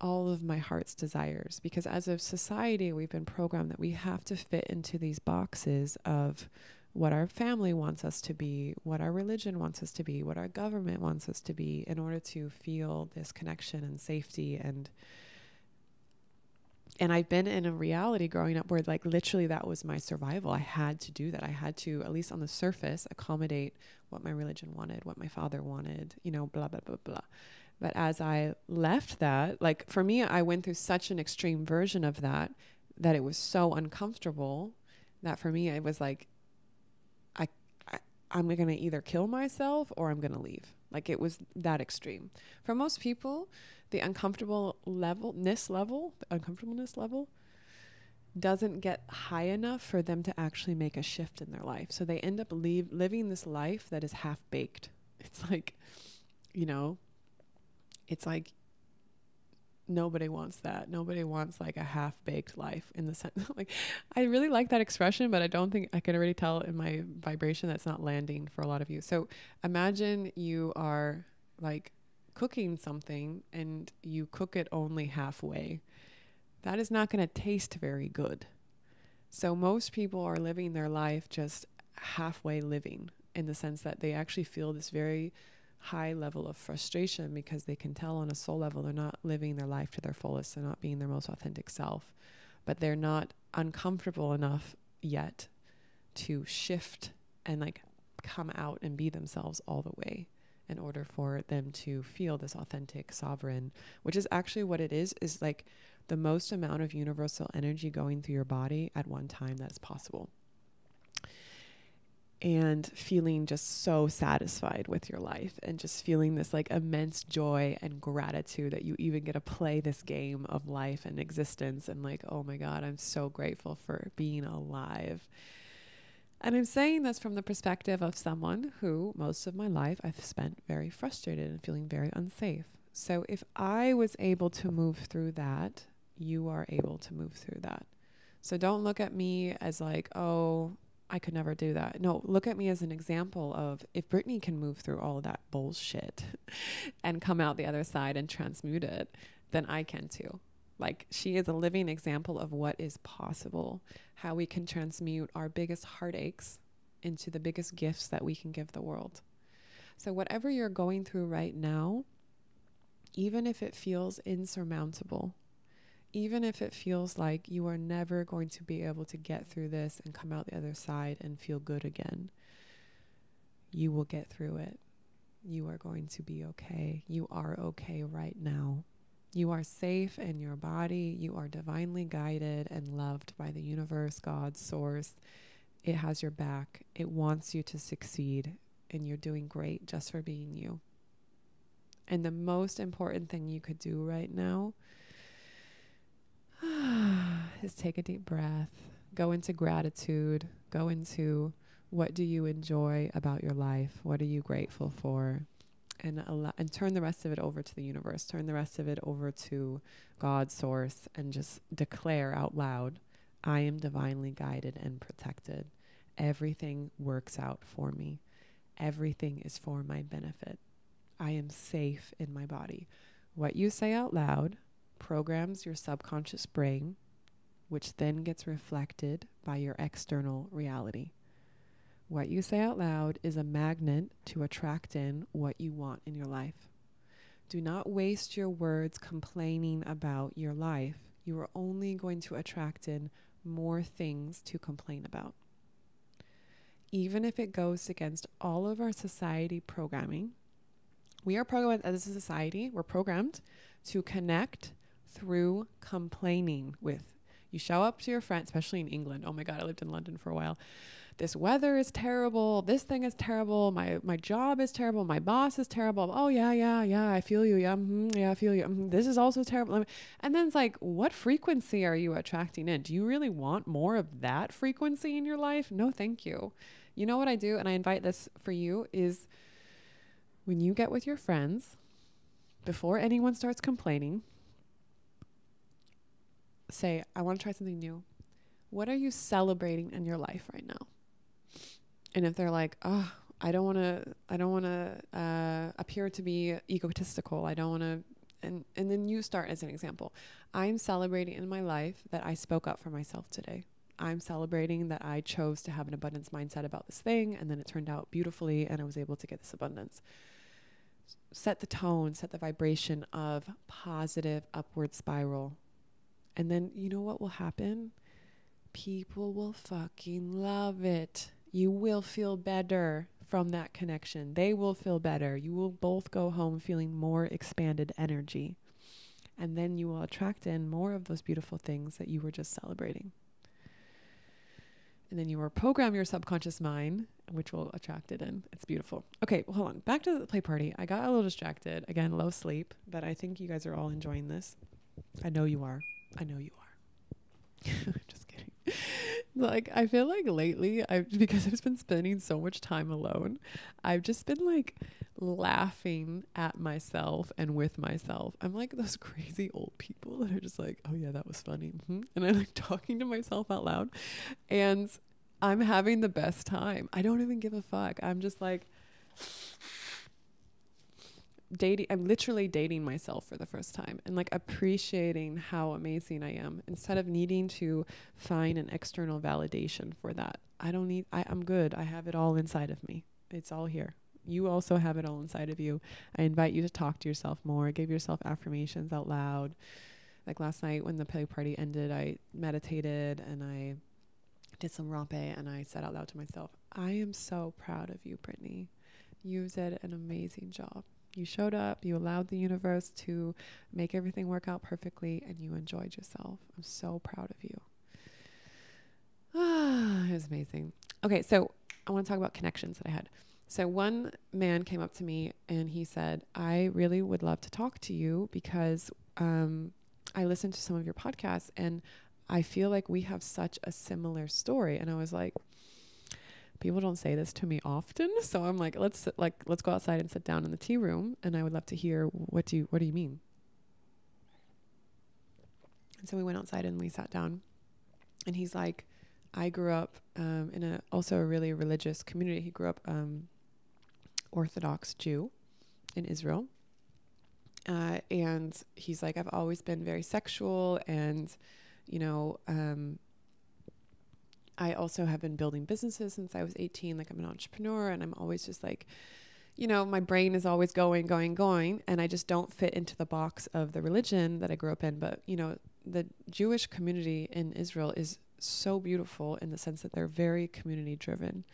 all of my heart's desires? Because as a society, we've been programmed that we have to fit into these boxes of what our family wants us to be, what our religion wants us to be, what our government wants us to be in order to feel this connection and safety and and I've been in a reality growing up where like literally that was my survival. I had to do that. I had to at least on the surface accommodate what my religion wanted, what my father wanted, you know, blah blah blah blah. But as I left that, like for me I went through such an extreme version of that that it was so uncomfortable that for me it was like I, I'm going to either kill myself or I'm going to leave. Like it was that extreme. For most people, the uncomfortable levelness level, the uncomfortableness level doesn't get high enough for them to actually make a shift in their life. So they end up leave, living this life that is half baked. It's like, you know, it's like nobody wants that. Nobody wants like a half baked life in the sense like I really like that expression, but I don't think I can already tell in my vibration that's not landing for a lot of you. So imagine you are like cooking something and you cook it only halfway. That is not going to taste very good. So most people are living their life just halfway living in the sense that they actually feel this very high level of frustration because they can tell on a soul level they're not living their life to their fullest, they're not being their most authentic self, but they're not uncomfortable enough yet to shift and like come out and be themselves all the way in order for them to feel this authentic sovereign, which is actually what it is, is like the most amount of universal energy going through your body at one time that's possible and feeling just so satisfied with your life and just feeling this like immense joy and gratitude that you even get to play this game of life and existence and like oh my god I'm so grateful for being alive. And I'm saying this from the perspective of someone who most of my life I've spent very frustrated and feeling very unsafe. So if I was able to move through that, you are able to move through that. So don't look at me as like, oh, I could never do that. No, look at me as an example of if Brittnee can move through all that bullshit and come out the other side and transmute it, then I can too. Like she is a living example of what is possible, how we can transmute our biggest heartaches into the biggest gifts that we can give the world. So, whatever you're going through right now, even if it feels insurmountable, even if it feels like you are never going to be able to get through this and come out the other side and feel good again, you will get through it. You are going to be okay. You are okay right now. You are safe in your body. You are divinely guided and loved by the universe, God, source. It has your back. It wants you to succeed, and you're doing great just for being you. And the most important thing you could do right now is take a deep breath, go into gratitude, go into what do you enjoy about your life? What are you grateful for? And allow, and turn the rest of it over to the universe. Turn the rest of it over to God's source and just declare out loud, I am divinely guided and protected. Everything works out for me. Everything is for my benefit. I am safe in my body. What you say out loud programs your subconscious brain, which then gets reflected by your external reality. What you say out loud is a magnet to attract in what you want in your life. Do not waste your words complaining about your life. You are only going to attract in more things to complain about. Even if it goes against all of our society programming, we are programmed as a society, we're programmed to connect through complaining with. You show up to your friend, especially in England. Oh my God, I lived in London for a while. This weather is terrible. This thing is terrible. My my job is terrible. My boss is terrible. Oh yeah, yeah, yeah. I feel you. Yeah, mm-hmm, yeah, I feel you. Mm-hmm. This is also terrible. And then it's like, what frequency are you attracting in? Do you really want more of that frequency in your life? No, thank you. You know what I do, and I invite this for you is when you get with your friends, before anyone starts complaining, say, I want to try something new. What are you celebrating in your life right now? And if they're like, oh, I don't want to, I don't want to uh, appear to be egotistical. I don't want to, and and then you start as an example. I'm celebrating in my life that I spoke up for myself today. I'm celebrating that I chose to have an abundance mindset about this thing, and then it turned out beautifully, and I was able to get this abundance. Set the tone, set the vibration of positive upward spiral and then you know what will happen? People will fucking love it. You will feel better from that connection. They will feel better. You will both go home feeling more expanded energy. And then you will attract in more of those beautiful things that you were just celebrating. And then you will program your subconscious mind, which will attract it in. It's beautiful. Okay, well, hold on. Back to the play party. I got a little distracted. Again, low sleep, but I think you guys are all enjoying this. I know you are. I know you are. Just kidding. Like I feel like lately I because I've been spending so much time alone, I've just been like laughing at myself and with myself. I'm like those crazy old people that are just like, "Oh yeah, that was funny." Mm-hmm. And I'm like talking to myself out loud and I'm having the best time. I don't even give a fuck. I'm just like dating I'm literally dating myself for the first time and like appreciating how amazing I am instead of needing to find an external validation for that. I don't need I, I'm good. I have it all inside of me. It's all here. You also have it all inside of you. I invite you to talk to yourself more, give yourself affirmations out loud. Like last night when the play party ended, I meditated and I did some rapé and I said out loud to myself, I am so proud of you, Brittnee. You did an amazing job. You showed up, you allowed the universe to make everything work out perfectly, and you enjoyed yourself. I'm so proud of you. It was amazing. Okay, so I want to talk about connections that I had. So one man came up to me and he said, "I really would love to talk to you because um, I listened to some of your podcasts and I feel like we have such a similar story." And I was like, people don't say this to me often so i'm like let's like let's go outside and sit down in the tea room and i would love to hear what do you what do you mean? And so we went outside and we sat down and he's like i grew up um, in a also a really religious community. He grew up um, orthodox jew in israel uh, and he's like i've always been very sexual and you know um, I also have been building businesses since I was 18. Like I'm an entrepreneur and I'm always just like, you know, my brain is always going, going, going. And I just don't fit into the box of the religion that I grew up in. But, you know, the Jewish community in Israel is so beautiful in the sense that they're very community driven.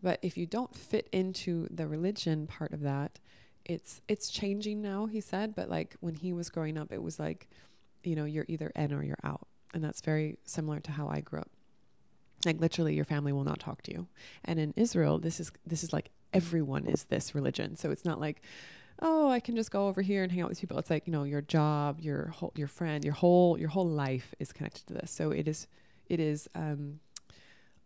But if you don't fit into the religion part of that, it's it's changing now, he said, but like when he was growing up it was like, you know, you're either in or you're out. And that's very similar to how I grew up. Like literally your family will not talk to you. And in Israel, this is this is like everyone is this religion. So it's not like oh, I can just go over here and hang out with people. It's like, you know, your job, your whole your friend, your whole your whole life is connected to this. So it is it is um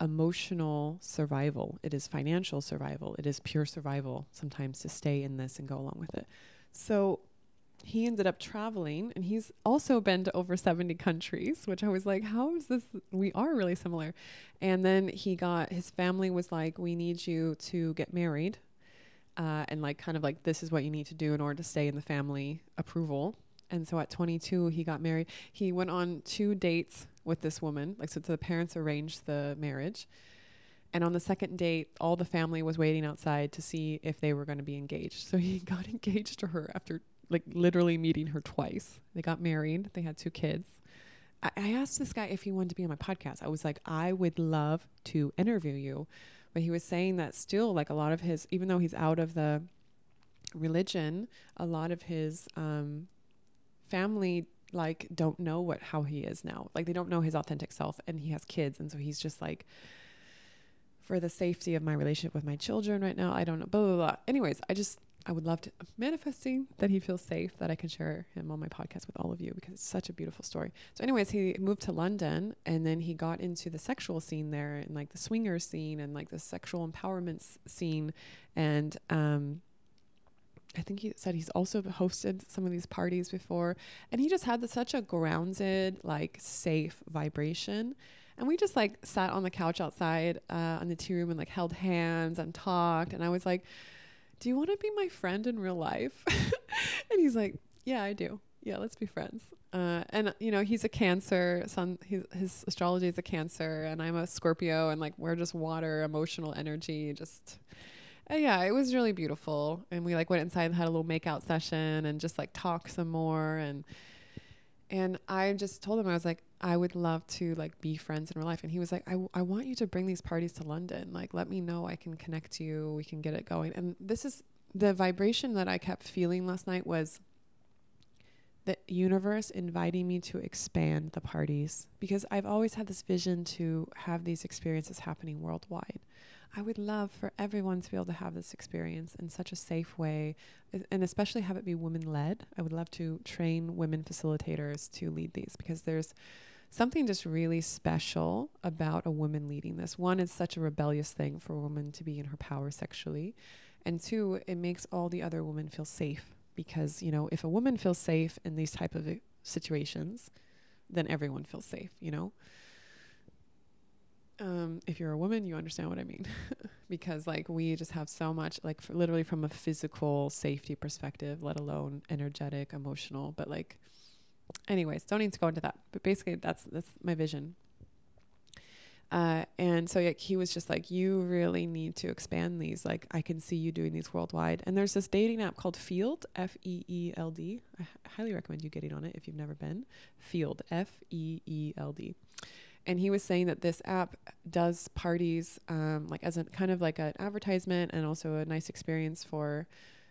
emotional survival. It is financial survival. It is pure survival sometimes to stay in this and go along with it. So he ended up traveling and he's also been to over 70 countries, which I was like, how is this? We are really similar. And then he got his family was like, we need you to get married. Uh, and like, kind of like, this is what you need to do in order to stay in the family approval. And so at 22, he got married. He went on two dates with this woman. Like, so the parents arranged the marriage. And on the second date, all the family was waiting outside to see if they were going to be engaged. So he got engaged to her after like literally meeting her twice. They got married, they had two kids. I, I asked this guy if he wanted to be on my podcast. I was like, I would love to interview you. But he was saying that still, like a lot of his, even though he's out of the religion, a lot of his um, family like don't know what how he is now. Like they don't know his authentic self, and he has kids, and so he's just like, for the safety of my relationship with my children right now, I don't know. Blah blah blah. Anyways, I just I would love to manifesting that he feels safe that I can share him on my podcast with all of you because it's such a beautiful story. So, anyways, he moved to London and then he got into the sexual scene there and like the swinger scene and like the sexual empowerment scene. And um, I think he said he's also hosted some of these parties before. And he just had the, such a grounded, like safe vibration. And we just like sat on the couch outside uh, on the tea room and like held hands and talked. And I was like, do you want to be my friend in real life? and he's like, yeah, I do. Yeah, let's be friends. Uh, and you know, he's a Cancer. Sun, he's, his astrology is a Cancer, and I'm a Scorpio, and like we're just water, emotional energy. Just uh, yeah, it was really beautiful. And we like went inside and had a little makeout session, and just like talk some more. And and I just told him I was like, I would love to like be friends in real life. And he was like, I, I want you to bring these parties to London. Like, let me know. I can connect you. We can get it going. And this is the vibration that I kept feeling last night was the universe inviting me to expand the parties because I've always had this vision to have these experiences happening worldwide. I would love for everyone to be able to have this experience in such a safe way, and especially have it be women led. I would love to train women facilitators to lead these because there's something just really special about a woman leading this. One, it's such a rebellious thing for a woman to be in her power sexually. And two, it makes all the other women feel safe because, you know, if a woman feels safe in these type of situations, then everyone feels safe, you know? Um, if you're a woman, you understand what I mean. because like we just have so much like literally from a physical safety perspective, let alone energetic, emotional, but like anyways, don't need to go into that. But basically, that's that's my vision. Uh, and so yeah, he was just like, you really need to expand these. Like, I can see you doing these worldwide. And there's this dating app called Feeld, F E E L D. I h- highly recommend you getting on it if you've never been. Feeld, F E E L D. And he was saying that this app does parties, um, like as a kind of like an advertisement and also a nice experience for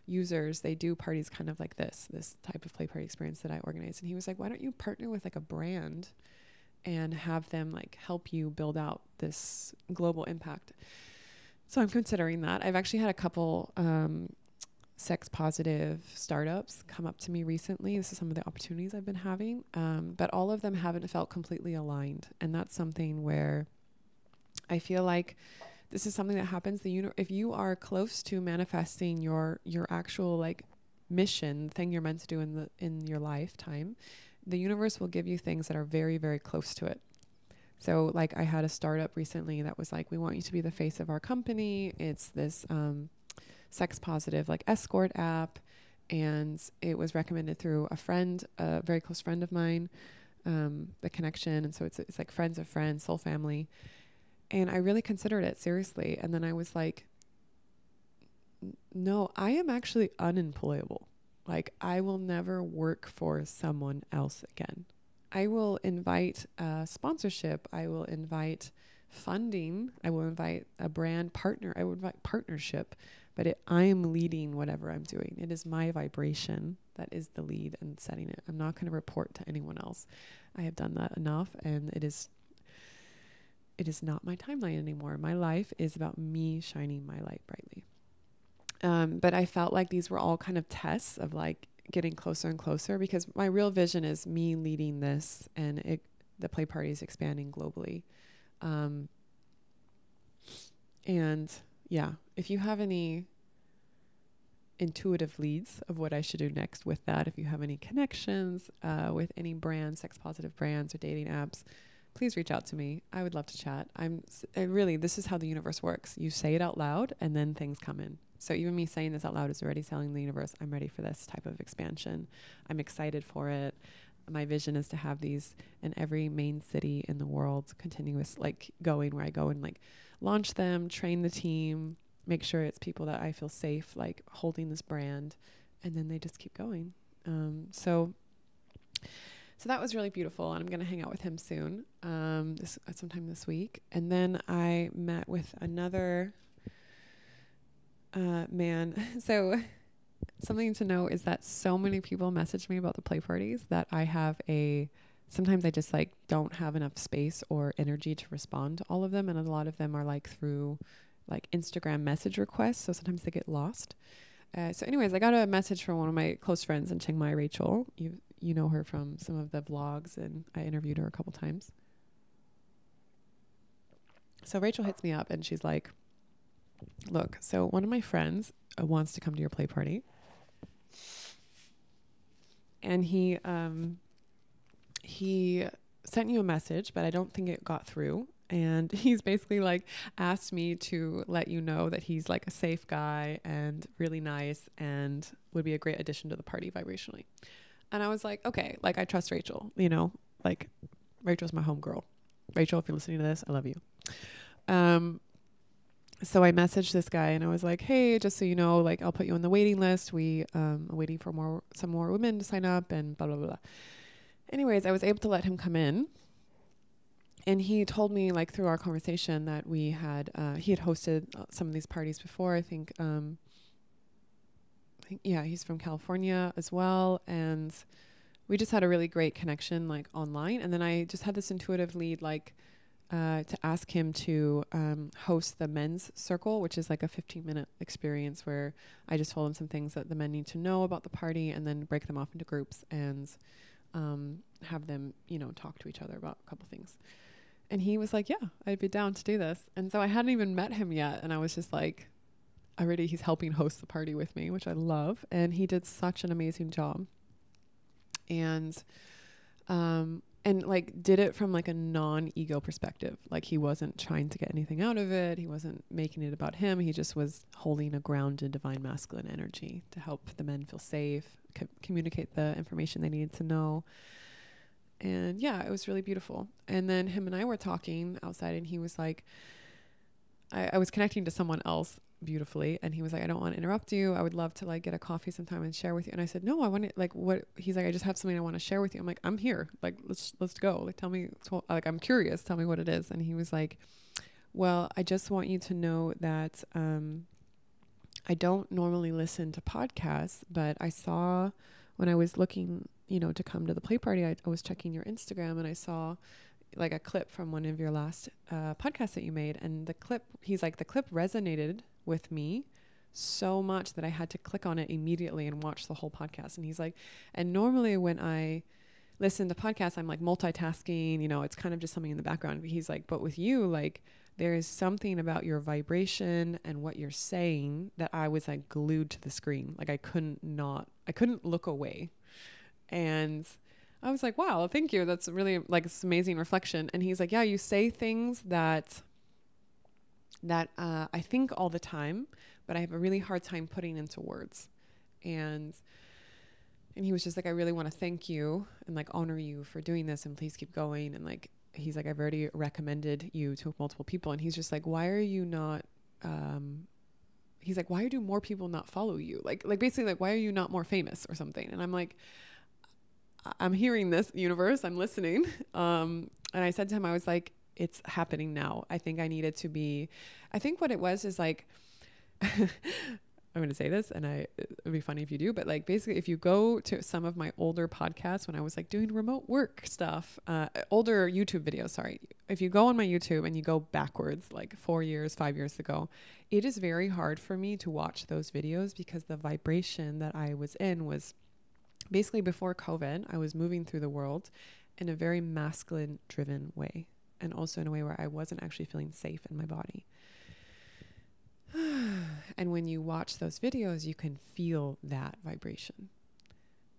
users, they do parties kind of like this, this type of play party experience that I organize. And he was like, why don't you partner with like a brand and have them like help you build out this global impact? So I'm considering that. I've actually had a couple um, sex positive startups come up to me recently. This is some of the opportunities I've been having, um, but all of them haven't felt completely aligned. And that's something where I feel like this is something that happens the uni- if you are close to manifesting your your actual like mission thing you're meant to do in the in your lifetime the universe will give you things that are very very close to it so like i had a startup recently that was like we want you to be the face of our company it's this um, sex positive like escort app and it was recommended through a friend a very close friend of mine um, the connection and so it's, it's like friends of friends soul family and I really considered it seriously. And then I was like, no, I am actually unemployable. Like, I will never work for someone else again. I will invite uh, sponsorship. I will invite funding. I will invite a brand partner. I will invite partnership. But it, I am leading whatever I'm doing. It is my vibration that is the lead and setting it. I'm not going to report to anyone else. I have done that enough, and it is. It is not my timeline anymore. My life is about me shining my light brightly. Um, but I felt like these were all kind of tests of like getting closer and closer because my real vision is me leading this and it, the play party is expanding globally. Um, and yeah, if you have any intuitive leads of what I should do next with that, if you have any connections uh, with any brands, sex positive brands or dating apps, please reach out to me. I would love to chat. I'm really, this is how the universe works. You say it out loud and then things come in. So even me saying this out loud is already telling the universe, I'm ready for this type of expansion. I'm excited for it. My vision is to have these in every main city in the world, continuous like going where I go and like launch them, train the team, make sure it's people that I feel safe like holding this brand, and then they just keep going. Um, so so that was really beautiful and i'm going to hang out with him soon um, this sometime this week and then i met with another uh, man, so something to know is that so many people message me about the play parties that I have a sometimes I just like don't have enough space or energy to respond to all of them and a lot of them are like through like Instagram message requests so sometimes they get lost. Uh, so anyways, I got a message from one of my close friends in Chiang Mai, Rachel. You you know her from some of the vlogs and I interviewed her a couple times. So Rachel hits me up and she's like, Look, so one of my friends uh, wants to come to your play party. And he um he sent you a message, but I don't think it got through. And he's basically like asked me to let you know that he's like a safe guy and really nice and would be a great addition to the party vibrationally. And I was like, okay, like I trust Rachel, you know, like Rachel's my homegirl. Rachel, if you're listening to this, I love you. Um, so I messaged this guy and I was like, "Hey, just so you know, like I'll put you on the waiting list. We um are waiting for more some more women to sign up and blah blah blah." Anyways, I was able to let him come in. And he told me like through our conversation that we had uh, he had hosted uh, some of these parties before. I think um yeah, he's from California as well and we just had a really great connection like online and then I just had this intuitive lead like uh, to ask him to um, host the men's circle, which is like a 15 minute experience where I just told him some things that the men need to know about the party and then break them off into groups and um, have them, you know, talk to each other about a couple things. And he was like, Yeah, I'd be down to do this. And so I hadn't even met him yet. And I was just like, already he's helping host the party with me, which I love. And he did such an amazing job. And um, and like did it from like a non-ego perspective like he wasn't trying to get anything out of it he wasn't making it about him he just was holding a grounded divine masculine energy to help the men feel safe co- communicate the information they needed to know and yeah it was really beautiful. And then him and i were talking outside and he was like I, I was connecting to someone else beautifully and he was like i don't want to interrupt you. I would love to like get a coffee sometime and share with you. And i said no i want to like what he's like i just have something i want to share with you. I'm like i'm here. Like let's let's go. Like tell me like i'm curious. Tell me what it is. And he was like well i just want you to know that um i don't normally listen to podcasts but i saw when i was looking you know to come to the play party I, I was checking your instagram and i saw like a clip from one of your last uh, podcasts that you made and the clip he's like the clip resonated with me so much that I had to click on it immediately and watch the whole podcast. And he's like, and normally when I listen to podcasts, I'm like multitasking, you know, it's kind of just something in the background. But he's like, but with you, like, there is something about your vibration and what you're saying that I was like glued to the screen. Like, I couldn't not, I couldn't look away. And I was like, wow, thank you. That's really like this amazing reflection. And he's like, yeah, you say things that that uh, I think all the time, but I have a really hard time putting into words. And and he was just like, I really want to thank you and like honor you for doing this, and please keep going. And like he's like, I've already recommended you to multiple people, and he's just like, why are you not? Um, he's like, why do more people not follow you? Like like basically like why are you not more famous or something? And I'm like. I'm hearing this universe, I'm listening. Um, and I said to him, I was like, it's happening now. I think I needed to be, I think what it was is like, I'm going to say this and I it would be funny if you do, but like basically if you go to some of my older podcasts when I was like doing remote work stuff, uh, older YouTube videos, sorry. If you go on my YouTube and you go backwards like 4 years, 5 years ago, it is very hard for me to watch those videos because the vibration that I was in was basically before COVID, I was moving through the world in a very masculine driven way and also in a way where I wasn't actually feeling safe in my body. and when you watch those videos, you can feel that vibration.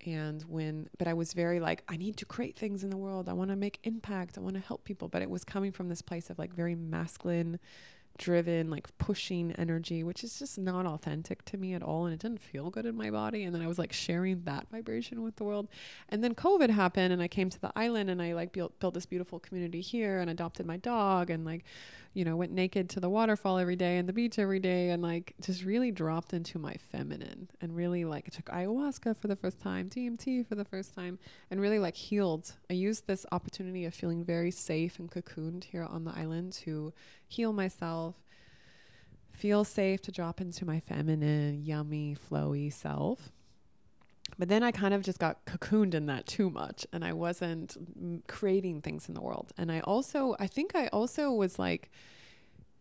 And when, but I was very like, I need to create things in the world. I want to make impact. I want to help people. But it was coming from this place of like very masculine, driven, like pushing energy, which is just not authentic to me at all. And it didn't feel good in my body. And then I was like sharing that vibration with the world. And then COVID happened and I came to the island and I like built, built this beautiful community here and adopted my dog and like, you know, went naked to the waterfall every day and the beach every day and like just really dropped into my feminine and really like took ayahuasca for the first time, DMT for the first time, and really like healed. I used this opportunity of feeling very safe and cocooned here on the island to heal myself, feel safe to drop into my feminine, yummy, flowy self. But then I kind of just got cocooned in that too much and I wasn't creating things in the world. And I also, I think I also was like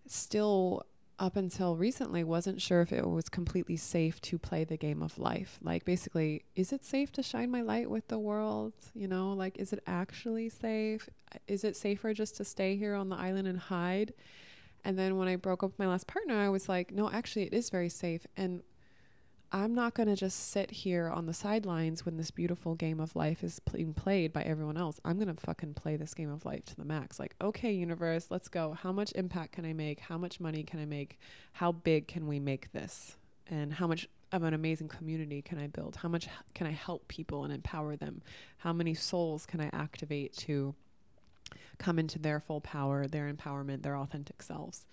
still up until recently wasn't sure if it was completely safe to play the game of life. Like basically, is it safe to shine my light with the world? You know, like is it actually safe? Is it safer just to stay here on the island and hide? And then when I broke up with my last partner, I was like, no, actually it is very safe. And I'm not going to just sit here on the sidelines when this beautiful game of life is being played by everyone else. I'm going to fucking play this game of life to the max. Like, okay, universe, let's go. How much impact can I make? How much money can I make? How big can we make this? And how much of an amazing community can I build? How much can I help people and empower them? How many souls can I activate to come into their full power, their empowerment, their authentic selves?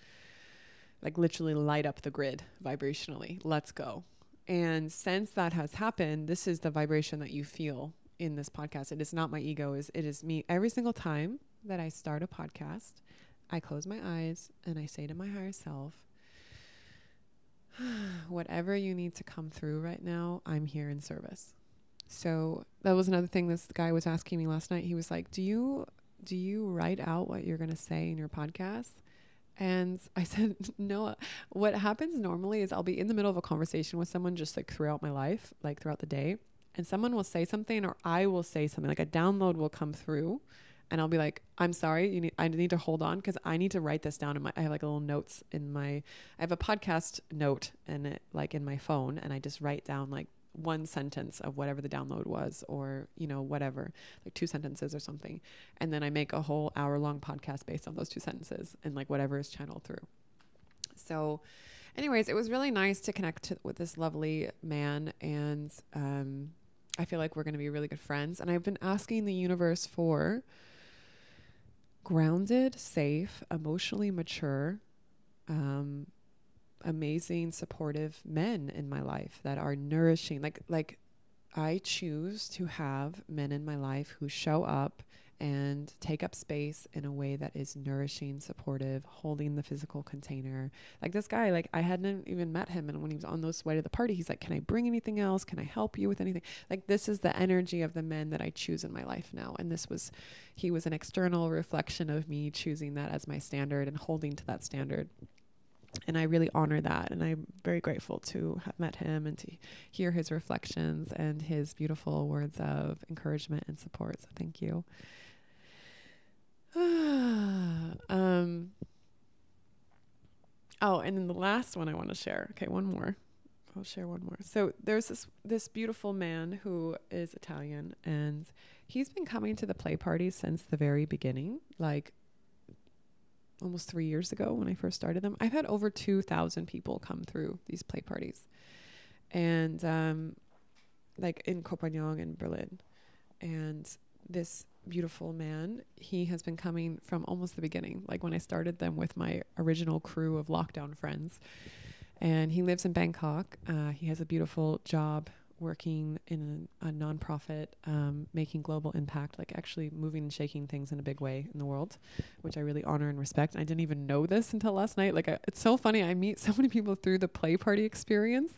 Like, literally light up the grid vibrationally. Let's go. And since that has happened, this is the vibration that you feel in this podcast. It is not my ego, is it is me every single time that I start a podcast, I close my eyes and I say to my higher self, whatever you need to come through right now, I'm here in service. So that was another thing this guy was asking me last night. He was like, "Do you do you write out what you're going to say in your podcast?" And I said, no, what happens normally is I'll be in the middle of a conversation with someone just like throughout my life, like throughout the day, and someone will say something or I will say something, like a download will come through and I'll be like, I'm sorry, you need I need to hold on because I need to write this down in my I have like a little notes in my I have a podcast note and it like in my phone and I just write down like one sentence of whatever the download was or you know whatever like two sentences or something. And then i make a whole hour long podcast based on those two sentences and like whatever is channeled through. So anyways it was really nice to connect to, with this lovely man and um, i feel like we're going to be really good friends. And i've been asking the universe for grounded safe emotionally mature um, amazing supportive men in my life that are nourishing like like I choose to have men in my life who show up and take up space in a way that is nourishing, supportive, holding the physical container. Like this guy, like I hadn't even met him, and when he was on those way to the party, he's like, "Can I bring anything else? Can I help you with anything?" Like this is the energy of the men that I choose in my life now, and this was, he was an external reflection of me choosing that as my standard and holding to that standard and I really honor that. And I'm very grateful to have met him and to hear his reflections and his beautiful words of encouragement and support. So thank you. um, oh, and then the last one I want to share. Okay, one more. I'll share one more. So there's this this beautiful man who is Italian, and he's been coming to the play parties since the very beginning. Like almost three years ago when I first started them. I've had over 2,000 people come through these play parties. And um, like in Copenhagen and Berlin. And this beautiful man, he has been coming from almost the beginning, like when I started them with my original crew of lockdown friends. And he lives in Bangkok. Uh, he has a beautiful job working in a, a nonprofit, um, making global impact, like actually moving and shaking things in a big way in the world, which I really honor and respect. I didn't even know this until last night. Like, I, it's so funny. I meet so many people through the play party experience,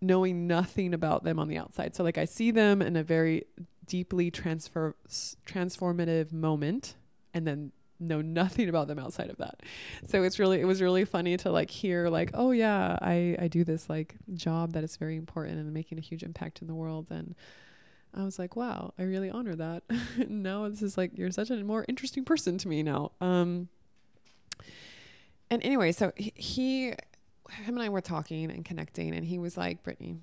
knowing nothing about them on the outside. So, like, I see them in a very deeply transfer transformative moment, and then know nothing about them outside of that. So it's really it was really funny to like hear like, oh yeah, I I do this like job that is very important and making a huge impact in the world and I was like, wow, I really honor that. now this is like you're such a more interesting person to me now. Um and anyway, so he, him and I were talking and connecting and he was like, Brittnee,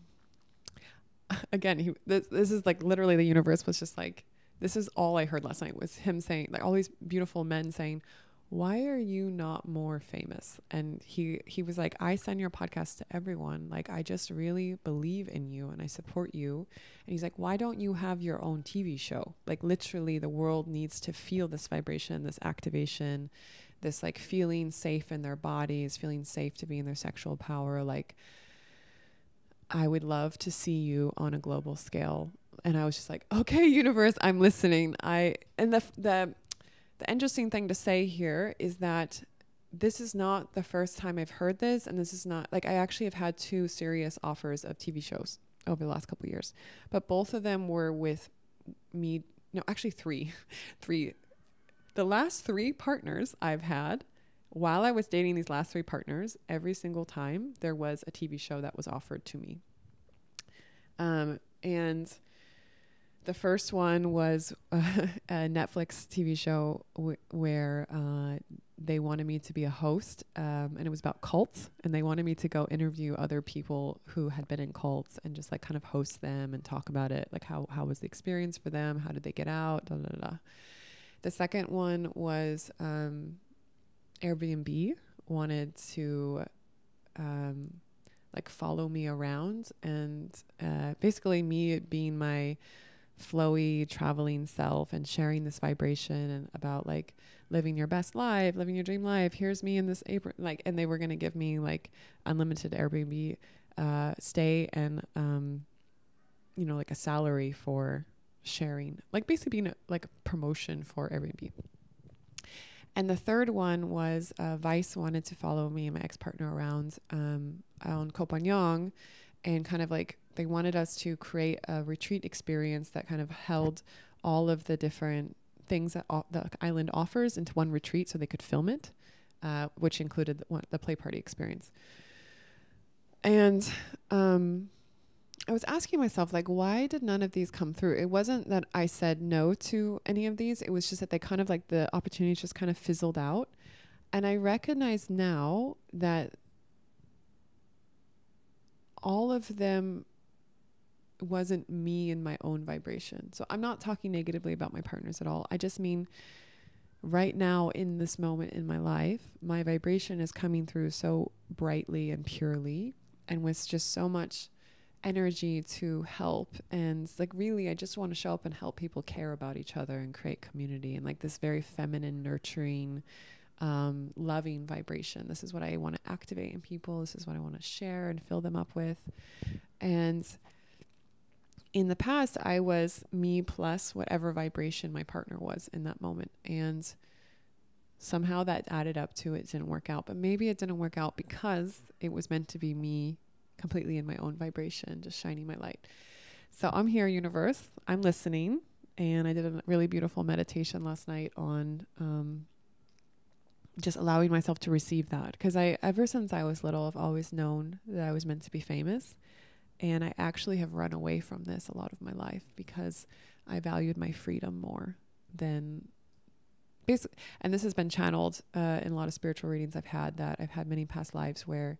again, he this this is like literally the universe was just like this is all I heard last night was him saying like all these beautiful men saying, "Why are you not more famous?" And he he was like, "I send your podcast to everyone. Like I just really believe in you and I support you." And he's like, "Why don't you have your own TV show? Like literally the world needs to feel this vibration, this activation, this like feeling safe in their bodies, feeling safe to be in their sexual power like I would love to see you on a global scale and I was just like, okay, universe, I'm listening. I and the the the interesting thing to say here is that this is not the first time I've heard this, and this is not like I actually have had two serious offers of TV shows over the last couple years, but both of them were with me. No, actually three, three. The last three partners I've had while I was dating these last three partners, every single time there was a TV show that was offered to me. Um, and the first one was a, Netflix TV show where uh, they wanted me to be a host, um, and it was about cults, and they wanted me to go interview other people who had been in cults and just like kind of host them and talk about it, like how how was the experience for them, how did they get out, da da da. The second one was um, Airbnb wanted to. Um, like follow me around and uh, basically me being my flowy traveling self and sharing this vibration and about like living your best life, living your dream life. Here's me in this apron, like, and they were gonna give me like unlimited Airbnb uh, stay and um, you know, like a salary for sharing, like basically being a, like a promotion for Airbnb. And the third one was uh, Vice wanted to follow me and my ex partner around um, on Koh and kind of like they wanted us to create a retreat experience that kind of held all of the different things that o- the island offers into one retreat so they could film it, uh, which included the, one, the, play party experience. And um, I was asking myself, like, why did none of these come through? It wasn't that I said no to any of these, it was just that they kind of like the opportunities just kind of fizzled out. And I recognize now that all of them wasn't me and my own vibration. So I'm not talking negatively about my partners at all. I just mean right now in this moment in my life, my vibration is coming through so brightly and purely and with just so much energy to help and like really I just want to show up and help people care about each other and create community and like this very feminine nurturing um, loving vibration. This is what I want to activate in people. This is what I want to share and fill them up with. And in the past, I was me plus whatever vibration my partner was in that moment. And somehow that added up to it didn't work out. But maybe it didn't work out because it was meant to be me completely in my own vibration, just shining my light. So I'm here, universe. I'm listening. And I did a really beautiful meditation last night on um, just allowing myself to receive that. Because I, ever since I was little, I've always known that I was meant to be famous. And I actually have run away from this a lot of my life because I valued my freedom more than basically. And this has been channeled uh, in a lot of spiritual readings I've had that I've had many past lives where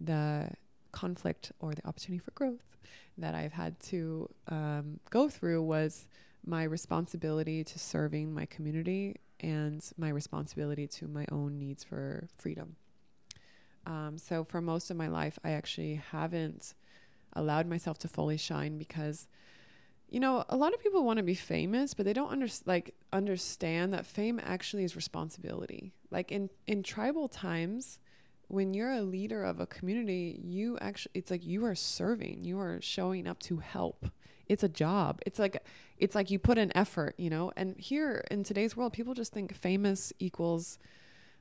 the conflict or the opportunity for growth that I've had to um, go through was my responsibility to serving my community and my responsibility to my own needs for freedom. Um, so for most of my life, I actually haven't allowed myself to fully shine because you know a lot of people want to be famous but they don't under, like understand that fame actually is responsibility like in in tribal times when you're a leader of a community, you actually, it's like you are serving, you are showing up to help. It's a job. It's like, it's like you put an effort, you know? And here in today's world, people just think famous equals,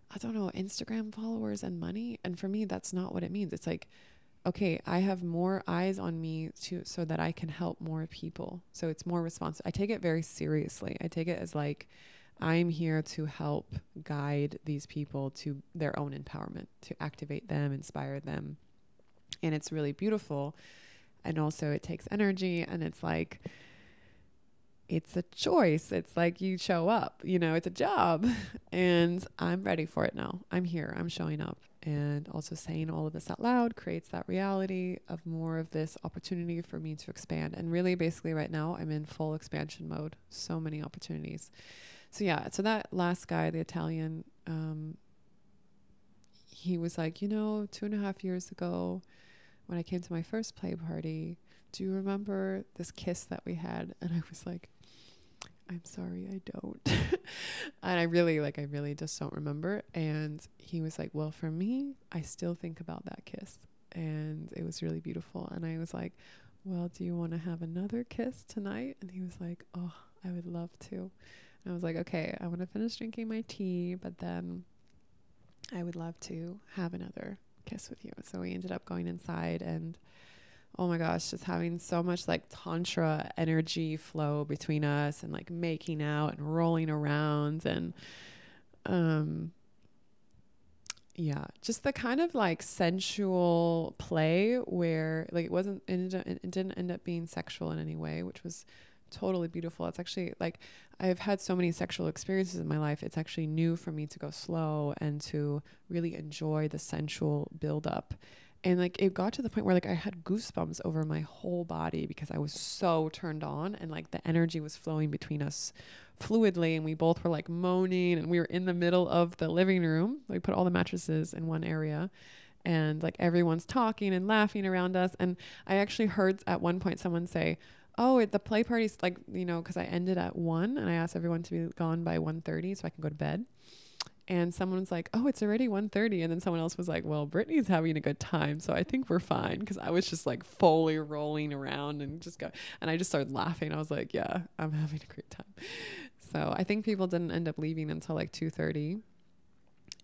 I don't know, Instagram followers and money. And for me, that's not what it means. It's like, okay, I have more eyes on me to so that I can help more people. So it's more responsive. I take it very seriously. I take it as like I'm here to help guide these people to their own empowerment, to activate them, inspire them. And it's really beautiful. And also it takes energy and it's like it's a choice. It's like you show up, you know, it's a job. And I'm ready for it now. I'm here. I'm showing up and also saying all of this out loud creates that reality of more of this opportunity for me to expand. And really, basically, right now, I'm in full expansion mode. So many opportunities. So, yeah, so that last guy, the Italian, um, he was like, you know, two and a half years ago, when I came to my first play party, do you remember this kiss that we had? And I was like, I'm sorry, I don't. and I really, like, I really just don't remember. And he was like, Well, for me, I still think about that kiss. And it was really beautiful. And I was like, Well, do you want to have another kiss tonight? And he was like, Oh, I would love to. I was like, Okay, I want to finish drinking my tea, but then I would love to have another kiss with you. So we ended up going inside and oh my gosh, just having so much like tantra energy flow between us and like making out and rolling around and um yeah, just the kind of like sensual play where like it wasn't it didn't end up being sexual in any way, which was totally beautiful. It's actually like I've had so many sexual experiences in my life. It's actually new for me to go slow and to really enjoy the sensual build up and like it got to the point where like I had goosebumps over my whole body because I was so turned on and like the energy was flowing between us fluidly and we both were like moaning and we were in the middle of the living room. We put all the mattresses in one area and like everyone's talking and laughing around us and I actually heard at one point someone say, "Oh, it, the play party's like, you know, cuz I ended at 1 and I asked everyone to be gone by 1:30 so I can go to bed." and someone's like, "Oh, it's already 1:30." And then someone else was like, "Well, Brittnee's having a good time, so I think we're fine." Cuz I was just like fully rolling around and just go and I just started laughing. I was like, "Yeah, I'm having a great time." So, I think people didn't end up leaving until like 2:30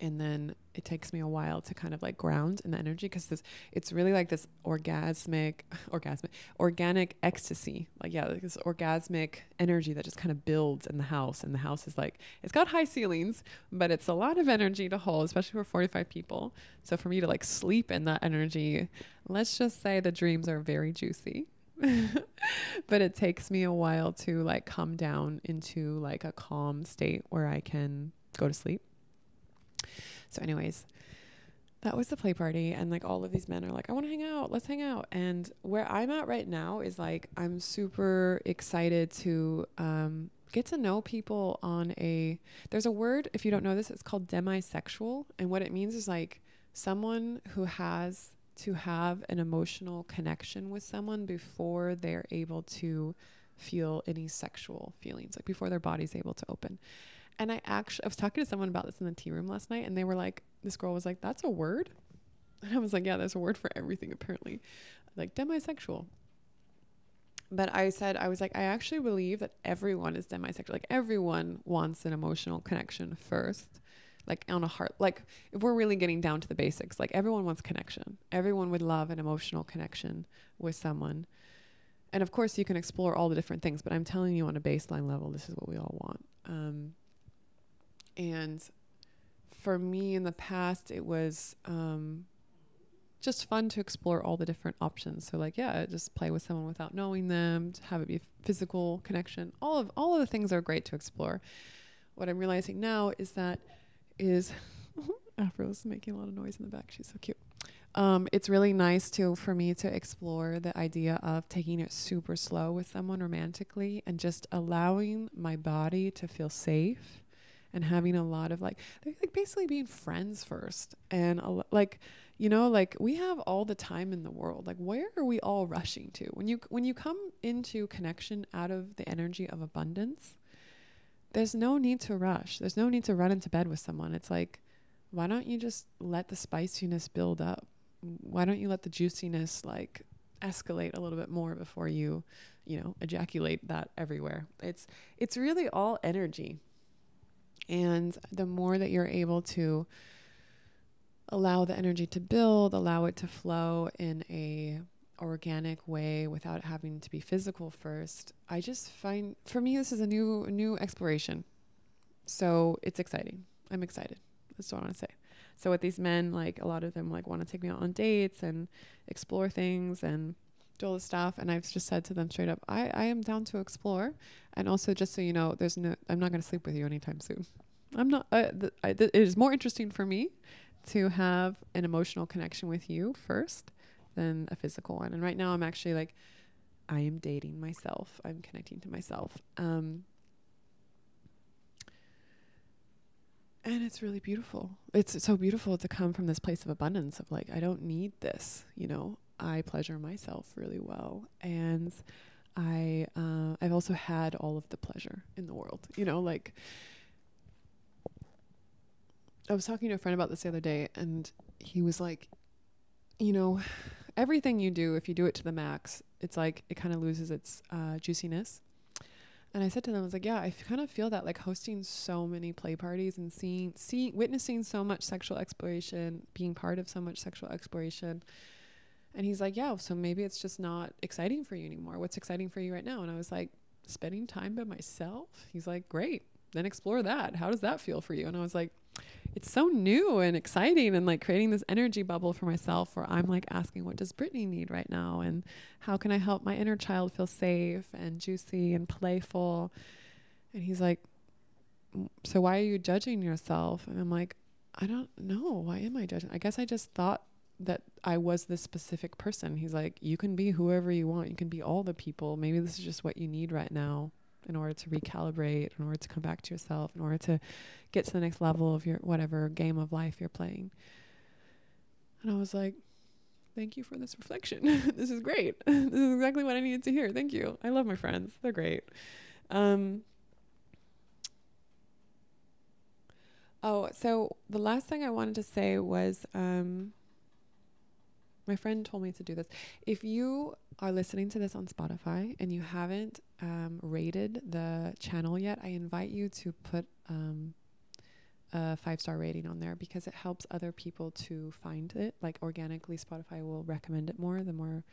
and then it takes me a while to kind of like ground in the energy because this it's really like this orgasmic orgasmic organic ecstasy. Like yeah like this orgasmic energy that just kind of builds in the house and the house is like it's got high ceilings but it's a lot of energy to hold especially for 45 people. So for me to like sleep in that energy let's just say the dreams are very juicy but it takes me a while to like come down into like a calm state where I can go to sleep so, anyways, that was the play party. And like all of these men are like, I want to hang out. Let's hang out. And where I'm at right now is like, I'm super excited to um, get to know people on a. There's a word, if you don't know this, it's called demisexual. And what it means is like someone who has to have an emotional connection with someone before they're able to feel any sexual feelings, like before their body's able to open. And I actually, I was talking to someone about this in the tea room last night, and they were like, this girl was like, that's a word. And I was like, yeah, there's a word for everything, apparently. Like demisexual. But I said, I was like, I actually believe that everyone is demisexual. Like everyone wants an emotional connection first. Like on a heart, like if we're really getting down to the basics, like everyone wants connection. Everyone would love an emotional connection with someone. And of course, you can explore all the different things, but I'm telling you on a baseline level, this is what we all want. Um, and for me in the past, it was um, just fun to explore all the different options. So like, yeah, just play with someone without knowing them, to have it be a physical connection. All of all of the things are great to explore. What I'm realizing now is that is Afro's making a lot of noise in the back. She's so cute. Um, it's really nice to for me to explore the idea of taking it super slow with someone romantically and just allowing my body to feel safe and having a lot of like like basically being friends first and a, like you know like we have all the time in the world like where are we all rushing to when you when you come into connection out of the energy of abundance there's no need to rush there's no need to run into bed with someone it's like why don't you just let the spiciness build up? Why don't you let the juiciness like escalate a little bit more before you, you know, ejaculate that everywhere? It's it's really all energy. And the more that you're able to allow the energy to build, allow it to flow in a organic way without having to be physical first, I just find for me this is a new new exploration. So it's exciting. I'm excited. That's what I want to say. So with these men, like a lot of them like want to take me out on dates and explore things and do all the stuff. And I've just said to them straight up, I, I am down to explore. And also just so you know, there's no, I'm not going to sleep with you anytime soon. I'm not, uh, th- I, th- it is more interesting for me to have an emotional connection with you first than a physical one. And right now I'm actually like, I am dating myself. I'm connecting to myself. Um, and it's really beautiful. It's so beautiful to come from this place of abundance of like, I don't need this, you know, I pleasure myself really well. And I, uh, I've also had all of the pleasure in the world, you know, like, I was talking to a friend about this the other day, and he was like, you know, everything you do, if you do it to the max, it's like it kind of loses its uh, juiciness. And I said to them, I was like, yeah, I kind of feel that like hosting so many play parties and seeing, seeing, witnessing so much sexual exploration, being part of so much sexual exploration. And he's like, yeah, so maybe it's just not exciting for you anymore. What's exciting for you right now? And I was like, spending time by myself. He's like, great, then explore that. How does that feel for you? And I was like, it's so new and exciting and like creating this energy bubble for myself where I'm like asking, what does Brittnee need right now? And how can I help my inner child feel safe and juicy and playful? And he's like, so why are you judging yourself? And I'm like, I don't know. Why am I judging? I guess I just thought that I was this specific person. He's like, you can be whoever you want. You can be all the people. Maybe this is just what you need right now in order to recalibrate, in order to come back to yourself, in order to get to the next level of your whatever game of life you're playing. And I was like, thank you for this reflection. this is great. this is exactly what I needed to hear. Thank you. I love my friends. They're great. Um, oh, so the last thing I wanted to say was um, my friend told me to do this. If you are listening to this on Spotify and you haven't um, rated the channel yet, I invite you to put um, a five star rating on there because it helps other people to find it. Like organically, Spotify will recommend it more the more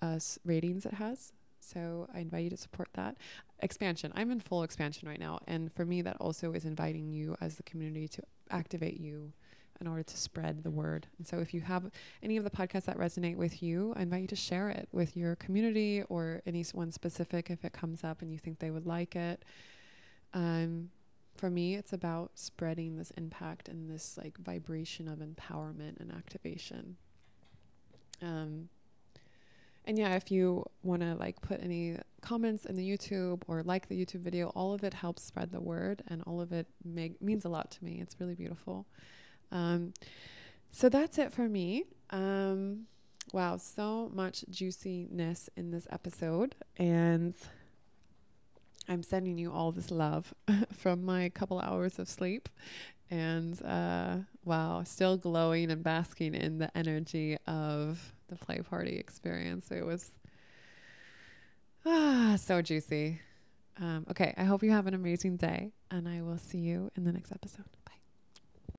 uh, ratings it has. So I invite you to support that. Expansion. I'm in full expansion right now. And for me, that also is inviting you as the community to activate you in order to spread the word. And so if you have any of the podcasts that resonate with you, I invite you to share it with your community or anyone specific if it comes up and you think they would like it. Um, for me, it's about spreading this impact and this like vibration of empowerment and activation. Um, and yeah, if you want to like put any comments in the YouTube or like the YouTube video, all of it helps spread the word and all of it make, means a lot to me. It's really beautiful. Um, so that's it for me. Um, wow, so much juiciness in this episode. And I'm sending you all this love from my couple hours of sleep. And uh, wow, still glowing and basking in the energy of the play party experience. It was ah, so juicy. Um, okay, I hope you have an amazing day, and I will see you in the next episode.